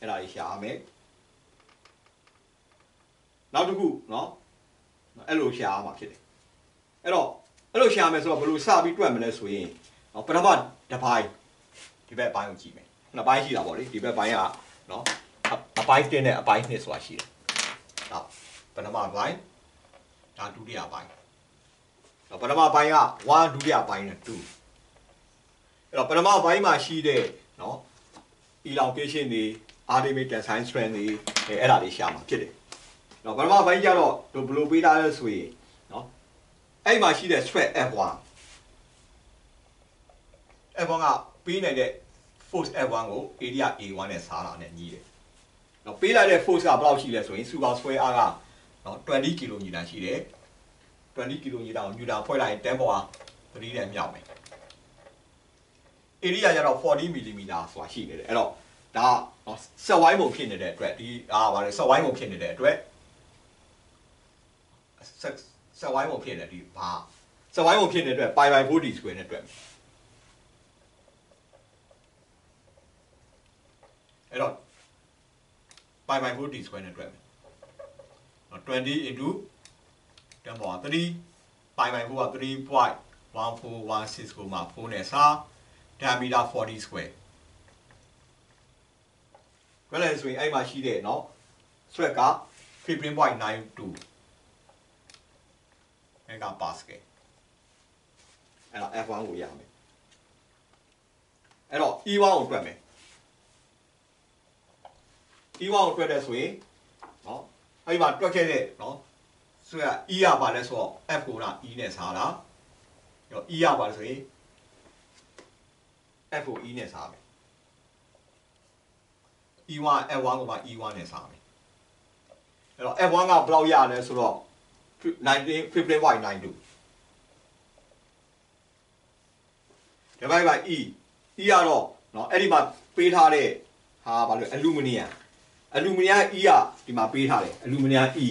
အဲ့ဒါကြီးရှာရမယ်နောက်တစ်ခုနော်အဲ့လိုရှာရမှာဖြစ်တယ်အဲ့တော့ အဲ့လိုရှာမယ်ဆိုတော့ဘယ်လိုစပြီးတွက်မလဲဆိုရင်နော်ပထမတစ်ပိုင်းဒီဘက်ပိုင်းကိုကြည့်မယ်နှစ်ပိုင်းရှိတာပေါ့လေဒီဘက်ပိုင်းကနော်အပိုင်း1နဲ့အပိုင်း2ဆိုတာရှိတယ်နော်ပထမပိုင်းဒါဒုတိယပိုင်းနော်ပထမပိုင်းက1ဒုတိယပိုင်းနဲ့2အဲ့တော့ပထမပိုင်းမှာရှိတဲ့နော် elongation တွေ ultimate tensile strength တွေအဲ့ဒါတွေရှာမှာဖြစ်တယ်နော်ပထမပိုင်းကျတော့ဘယ်လိုပေးထားလဲဆိုရင် အဲ့မှာရှိတဲ့ thread F1 F1 ကပေးနိုင်တဲ့ force F1 ကို area A1 နဲ့စားတာနဲ့ညီးတယ်။နော်ပေးလိုက်တဲ့ force ကဘယ်လောက်ရှိလဲဆိုရင်စူပါဆွဲအားကနော်20 kN ရှိတယ်။20 kN ကိုညူတာဖွဲ့လိုက်ရင်10ပေါ်3နဲ့မြောက်မယ်။ area ကျတော့40 mm ဆိုတာရှိနေတယ်။အဲ့တော့ဒါနော်ဆက်ဝိုင်းပုံဖြစ်နေတဲ့အတွက်ဒီအာဗါလဲဆက်ဝိုင်းပုံဖြစ်နေတဲ့အတွက်ဆက် ဆက်ဝိုင်းပုံဖြစ်နေတယ်ဒီဘာဆက်ဝိုင်းပုံဖြစ်နေတဲ့အတွက် pi by 4d square နဲ့တွက်မယ်အဲ့တော့ pi by 4d square နဲ့တွက်မယ်20 into 10 power 3 pi by 4က3.1416ကိုမှ4နဲ့စာ diameter 40 square ဘယ်လဲဆိုရင်အဲ့မှာရှိတဲ့เนาะ thread က15.92 megapascal အဲ့တော့ F1 ကိုရမယ်အဲ့တော့ E1 ကိုတွက်မယ် E1 ကိုတွက်တဲ့ဆိုရင်နော်အဲ့ဒီမှာတွက်ခဲ့တဲ့နော်ဆိုရ E ရပါလဲဆိုတော့ F ကိုက E နဲ့စားတာရော E ရပါလဲဆိုရင် F ကို E နဲ့စားမယ် E1 F1 ကိုမှ E1 နဲ့စားမယ်အဲ့တော့ F1 ကဘယ်လောက်ရလဲဆိုတော့ 19 15.92 divided by e e ကတော့เนาะအဲ့ဒီမှာပေးထားတဲ့ဟာဘာလို့အလူမီနီယံအလူမီနီယံ e ကဒီမှာပေးထားတယ်အလူမီနီယံ e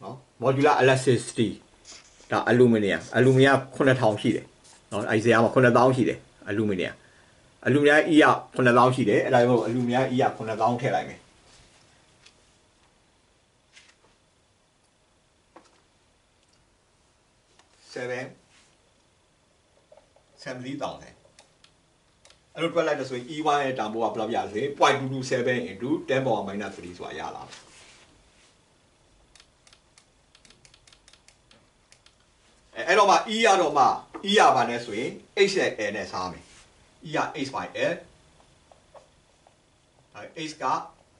เนาะ modular elasticity ဒါအလူမီနီယံအလူမီနီယံ9000ရှိတယ်เนาะအဲ့ဒီဇာတ်မှာ9000ရှိတယ်အလူမီနီယံအလူမီနီယံ e က9000ရှိတယ်အဲ့ဒါကြောင့်အလူမီနီယံ e က9000ထည့်လိုက်မယ် 7 73000အဲ့လိုတွက်လိုက်တော့ဆိုရင် E1 ရဲ့တန်ဖိုးကဘယ်လောက်ပြလဲဆိုရင်0.227 into 10 power minus 3ဆိုတာရလာတယ်အဲ့တော့မှ E ရတော့မှ E ရပါနဲ့ဆိုရင် H နဲ့ L နဲ့စားမယ် E က H by L အဲ H က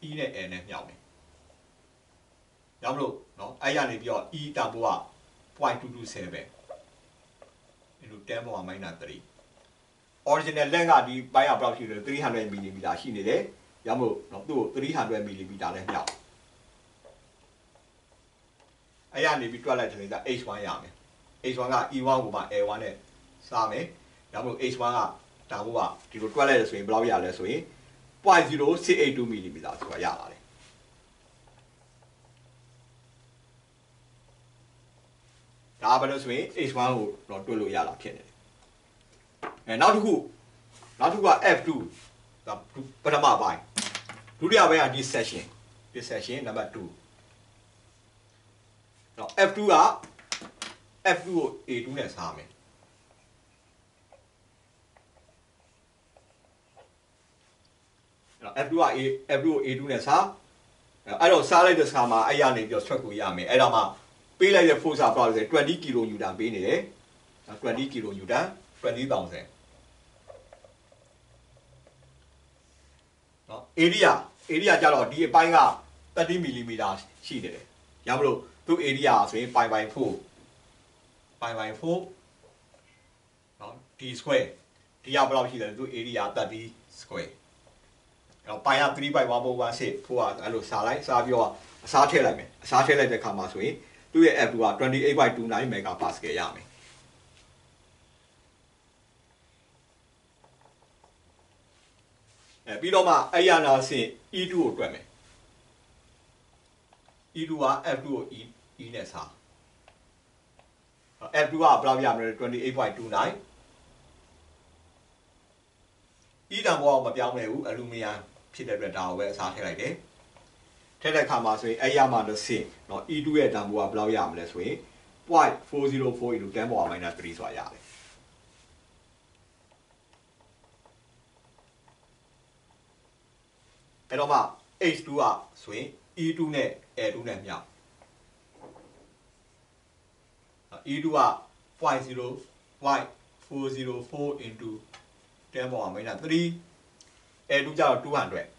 E နဲ့ L နဲ့မြောက်မယ်။ဒါမလို့နော်အဲ့ရနေပြီးတော့ E တန်ဖိုးက0.227 into 10 power minus 3 original length ကဒီဘိုင်းကဘယ်လောက်ရှိလဲ300 mm ရှိနေတယ်ရမို့နော်သူ့ကို300 mm လည်းမြောက်အဲ့ရနေပြီးတွက်လိုက်တဲ့က H1 ရမယ် H1 က E1 ကိုမှ L1 နဲ့စားမယ်ဒါမို့ H1 ကဒါမို့ကဒီလိုတွက်လိုက်ရဆိုရင်ဘယ်လောက်ရလဲဆိုရင်0.0682 mm ဆိုတာရပါတယ် ဒါပဲလို့ဆိုရင် H1 ကိုတော့တွက်လို့ရတာဖြစ်နေတယ်အဲနောက်တစ်ခုနောက်တစ်ခုက F2 ဒါပထမပိုင်းဒုတိယပိုင်းကဒီ session ဒီ session နံပါတ်2တော့ F2 က F2 ကို A2 နဲ့စားမယ် F2 က A F2 ကို A2 နဲ့စားအဲ့တော့စားလိုက်တဲ့စားမှာအဲ့ရနေပြီးဆွတ်ကိုရမယ်အဲ့တော့မှ ပေးလိုက်တဲ့ force ကဘာလဲဆို20 kN ပေးနေတယ်20 kN 20000နော် area area ကြတော့ဒီအပိုင်းက30 mm ရှိနေတယ်ရမလို့သူ area ဆိုရင်5 by 4 5 by 4နော် d square ဒီကဘယ်လောက်ရှိလဲသူ area 30 square တော့ပိုင်က3 by 1.16ဖိုးကအဲ့လိုစားလိုက်စားပြီးတော့အစားထည့်လိုက်မယ်အစားထည့်လိုက်တဲ့ခါမှာဆိုရင် သူ့ရဲ့ F2 က28 by 29 megapascal ရမယ်အဲပြီးတော့မှအဲ့ရနာဆင့် E2 ကိုတွက်မယ် E2 က F2 ကို E E နဲ့စား F2 ကဘယ်လောက်ရမလဲ28.29 E တန်ဘောကမပြောင်းလဲဘူးအလူမီနီယမ်ဖြစ်တဲ့အတွက်ဒါကိုပဲအစားထည့်လိုက်တယ် ထည့်တဲ့အခါမှာဆိုရင်အဲ့ရမှာလို့ဆင့်เนาะ E2 ရဲ့တန်ဖိုးကဘယ်လောက်ရမလဲဆိုရင်0.404 into 10 power minus 3ဆိုတာရတယ်အဲ့တော့မှ H2 ကဆိုရင် E2 နဲ့ A2 နဲ့မြောက် E2 က0.0 0.404 into 10 power minus 3 A2 ကျတော့200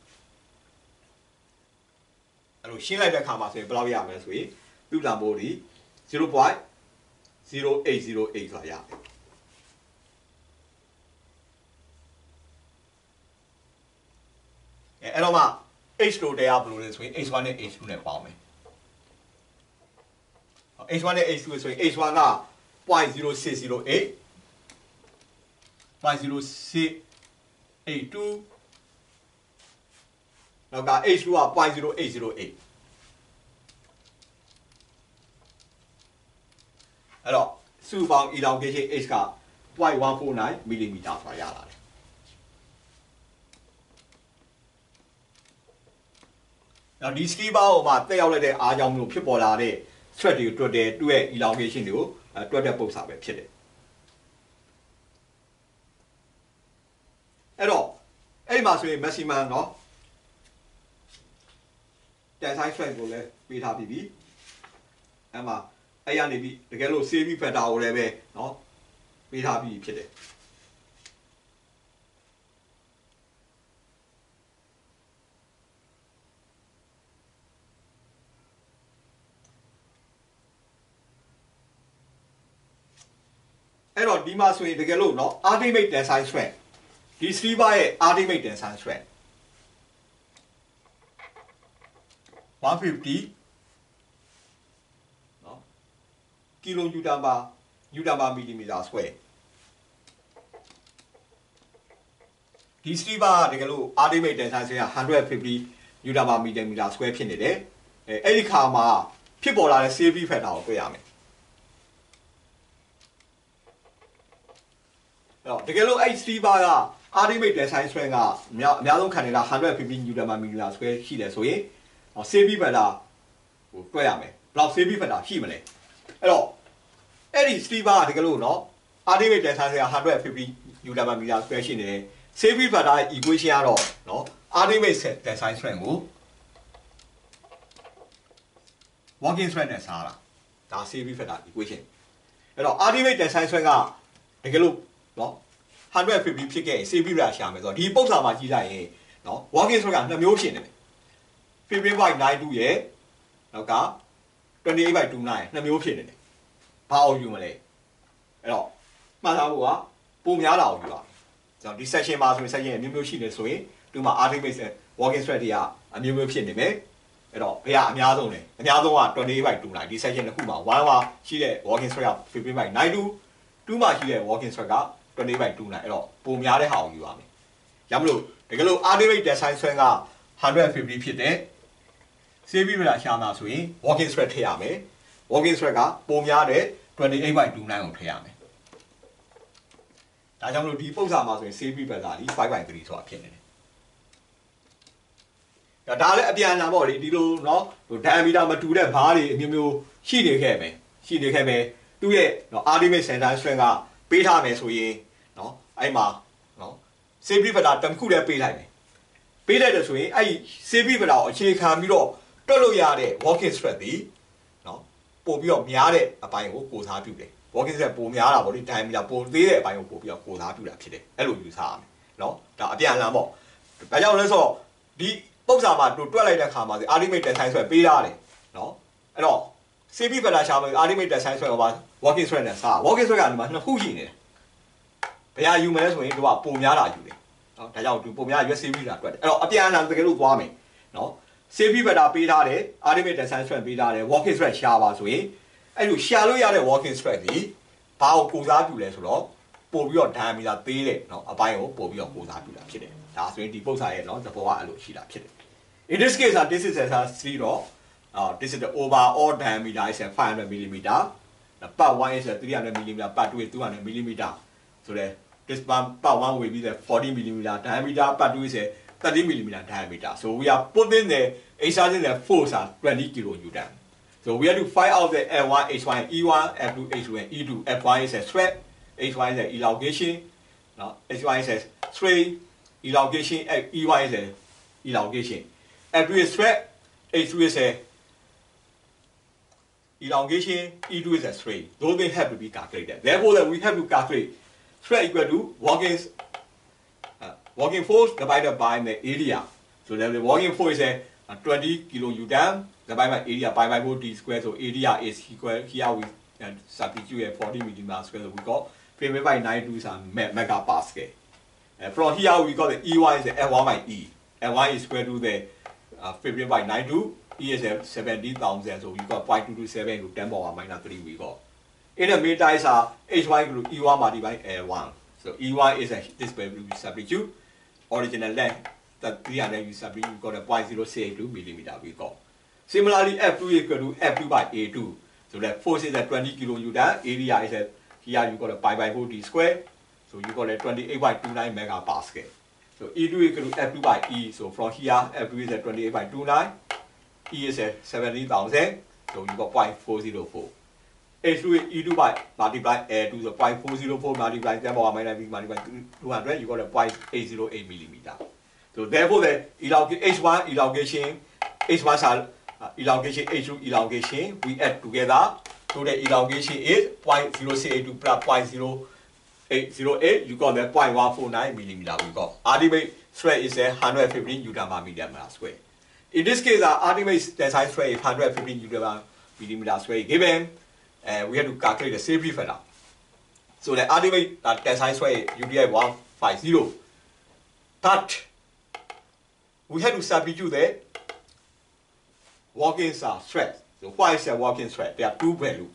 အဲ့လိုရှင်းလိုက်တဲ့ခါမှာဆိုရင်ဘယ်လောက်ရမလဲဆိုရင်သူ့တန်ဖိုးဒီ0.0808ဆိုတာရတယ်အဲအဲ့တော့မှ h တို့တရားဘယ်လိုလဲဆိုရင် h1 နဲ့ h2 နဲ့ပေါင်းမယ် h1 နဲ့ h2 ဆိုရင် h1 က0.0608 0.0682 နောက်က h2 က0.0808အဲ့တော့စုပေါင်း elongation h က0.149 mm ဆိုတာရလာတယ်နောက်ဒီ ski bar ကိုမှတက်ရောက်လိုက်တဲ့အားကြောင့်မလို့ဖြစ်ပေါ်လာတဲ့ thread တွေကိုတွက်တယ်သူ့ရဲ့ elongation တွေကိုတွက်တဲ့ပုံစံပဲဖြစ်တယ်အဲ့တော့အဲ့ဒီမှာဆိုရင် maximum เนาะ တန်ဆိုင် thread ကိုလည်းပေးထားပြီးပြီအဲ့မှာအဲ့ရနေပြီတကယ်လို့ save factor ကိုလည်းပဲเนาะပေးထားပြီးဖြစ်တယ်အဲ့တော့ဒီမှာဆိုရင်တကယ်လို့เนาะ ultimate design thread ဒီ sleeper ရဲ့ ultimate design thread 150နော်ကီလိုနျူတန်ပါနျူတန်ပါမီလီမီတာစကွဲဒီစတီဘာတကယ်လို့ ultimate tensor strain က150 newton per millimeter square ဖြစ်နေတယ်အဲအဲ့ဒီခါမှာဖြစ်ပေါ်လာတဲ့ safety factor ကိုတွေ့ရမယ်အဲ့တော့တကယ်လို့အဲ့ stiva က ultimate tensor strain ကအများအများဆုံးခံနေတာ150 newton per millimeter square ရှိတယ်ဆိုရင် saving factor ဟိုတွက်ရမယ်ဘယ်လောက် saving factor ရှိမလဲအဲ့တော့အဲ့ဒီ Stever ကတကယ်လို့နော် ultimate tensor ဆရာ150 newton per meter square ရှိနေတယ် saving factor equation ကတော့နော် ultimate tensor strength ကို walking strength နဲ့စားတာဒါ saving factor equation အဲ့တော့ ultimate tensor strength ကတကယ်လို့နော်150ဖြစ်ခဲ့ရင် saving factor ရှာမယ်ဆိုတော့ဒီပုံစံမှာကြည့်လိုက်ရင်နော် walking strength က2မျိုးဖြစ်နေတယ် 15.92ရဲ့နောက်က28.29နှစ်မျိုးဖြစ်နေတယ်ဘာအောင်ယူမလဲအဲ့တော့မှတ်သားဖို့ကပုံများတာကိုယူပါကျွန်တော်ဒီ section မှာဆိုရင် section အမျိုးမျိုးရှိနေဆိုရင်ဒီမှာ ultimate walking thread တွေကအမျိုးမျိုးဖြစ်နေမယ်အဲ့တော့ဘယ်ကအများဆုံးလဲအများဆုံးက28 by 2 line ဒီ section တစ်ခုမှာ1မှာရှိတဲ့ walking thread က15 by 92 2မှာရှိတဲ့ walking thread က28 by 2 line အဲ့တော့ပုံများတဲ့ဟာကိုယူရမယ်ရမလို့တကယ်လို့ ultimate design strength က150ဖြစ်တဲ့ CV မလားရှာမှာဆိုရင် walking thread ထည့်ရမယ် walking thread ကပုံများတဲ့28 by 2 line ကိုထည့်ရမယ်ဒါကြောင့်မလို့ဒီပုံစံမှာဆိုရင် CV ဘက်ကဒီ5 by 3ဆိုတာဖြစ်နေတယ်ဒါလည်းအပြန်လာပေါ့လေဒီလိုเนาะဟို diameter မတူတဲ့ဘားတွေအမျိုးမျိုးရှိနေခဲ့မယ်ရှိနေခဲ့မယ်သူ့ရဲ့เนาะ ultimate center strength ကပေးထားမယ်ဆိုရင်เนาะအဲ့မှာเนาะ safety factor တခုလည်းပေးလိုက်မယ်ပေးလိုက်တယ်ဆိုရင်အဲ့ဒီ safety factor ကိုအခြေခံပြီးတော့ တွက်လို့ရတဲ့ walking spread ဒီနော်ပို့ပြီးတော့များတဲ့အပိုင်းကိုကိုစားပြုတယ် walking spread ပိုများတာပေါ့လေ diameter ပိုသေးတဲ့အပိုင်းကိုပို့ပြီးတော့ကိုစားပြုတာဖြစ်တယ်အဲ့လိုယူဆရမယ်နော်ဒါအပြန်အလှန်ပေါ့ဒါကြောင့်လဲဆိုတော့ဒီပု္ပ္ပစာမှာတို့တွက်လိုက်တဲ့ခါမှာစီ ultimate design ဆိုပေးထားတယ်နော်အဲ့တော့ CP Fella ရှာမယ် ultimate design ဆိုတော့ walking spread နဲ့စား walking spread ကဒီမှာနှစ်ခုရှိနေတယ်ဘယ်ဟာယူမလဲဆိုရင်တို့ကပုံများတာယူတယ်နော်ဒါကြောင့်သူပုံများရွက်စေးပြီးတာတွက်တယ်အဲ့တော့အပြန်အလှန်တကယ်လို့သွားမယ်နော် CP factor ပေးထားတယ် ultimate design ဆွဲပေးထားတယ် working thread ရှာပါဆိုရင်အဲ့လိုရှာလို့ရတဲ့ working thread ဒီဘာကိုကိုစားပြုလဲဆိုတော့ပို့ပြီးတော့ diameter သေးတယ်နော်အပိုင်းကိုပို့ပြီးတော့ကိုစားပြုတာဖြစ်တယ်ဒါဆိုရင်ဒီပု္ပ္ပာရဲ့နော်သဘောကအဲ့လိုရှိတာဖြစ်တယ် In this case, uh, this is a zero. Uh, this is the overall diameter is a 500 millimeter. The part one is a 300 millimeter. Part two is 200 millimeter. So the this one part one will be the 40 millimeter diameter. Part two is a 30 millimeter diameter. So we are putting the exerting the force at 20 kilonewton. So we have to find out the F1, H1, E1, F2, H2, and E2. F1 is a thread. H1 is a elongation. No, H1 is a strain. Elongation. E1 is a elongation. F2 is thread, H2 is a elongation, E2 is a strain. Those things have to be calculated. Therefore, we have to calculate thread equal to walking, uh, walking force divided by the area. So the walking force is a, a 20 kilonewton divided by area pi by 4 d square. So area is equal, here we uh, substitute a 40 millimeter square. So we got 50 by 92 is a megapascal. And from here we got the E1 is the F1 by E. F1 is square to the uh, 15 by 92 E is 70,000 so we got 0.227 to 10 power minus 3 we got in the meter is uh, H1 equal to E1 multiplied by L1 so E1 is a, this way we substitute original length that 300 you substitute you got a 0.062 millimeter we got similarly F2 equal to F2 by A2 so that force is at 20 kilo kilonewton area is at here you got a pi by 4 d square so you got a 28.29 megapascal so E2 equal to F2 by E. So from here, F2 is at 28 by 29. E is at 70,000. So you got 0.404. H2 is E2 by multiply A2. So 0.404 multiply 10 power minus B 200. You got a 0.808 millimeter. So therefore the elongation, H1 elongation, H1 are uh, elongation, H2 elongation. We add together. So the elongation is 0.0682 plus 0. 808 you got the 0.149 millimeter we got ultimate thread is a 115 newton millimeter square in this case our ultimate design thread is 115 newton millimeter square given and we have to calculate the safety factor so the ultimate design thread is UDI 150 but we have to substitute the walking thread so is a walking thread there are two values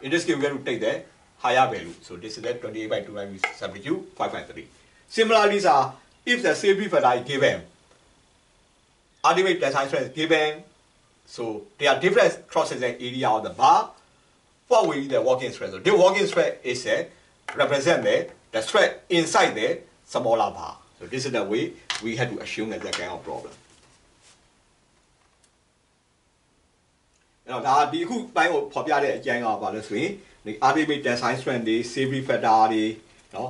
in this case we have to take the higher value. So this is that 28 by 2 we substitute 5.3. Similarly, sir, if the safety factor is given, ultimate design strength is given, so there are different cross-section area of the bar What will be the walking strength? So the walking strength is a represent the, the strength inside the smaller bar. So this is the way we have to assume that kind of problem. အဲ့တော့ဒါဒီအခုပိုင်းကိုဖော်ပြတဲ့အကျဉ်းကပါလို့ဆိုရင်ဒီ ultimate design strength တွေ safety factor တွေနော်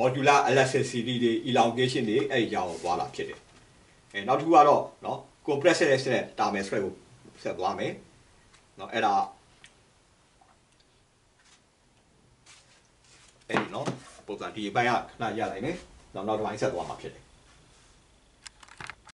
modular elasticity တွေ elongation တွေအဲ့ဒီကြောင်းကိုသွားလာဖြစ်တယ်အဲနောက်တစ်ခုကတော့နော် compressor နဲ့ thermal stress ကိုဆက်သွားမယ်နော်အဲ့ဒါ အဲ့ဒီနော်ပုံစံဒီအပိုင်းကခဏရလိုက်မယ်နောက်နောက်တစ်ပိုင်းဆက်သွားမှာဖြစ်တယ်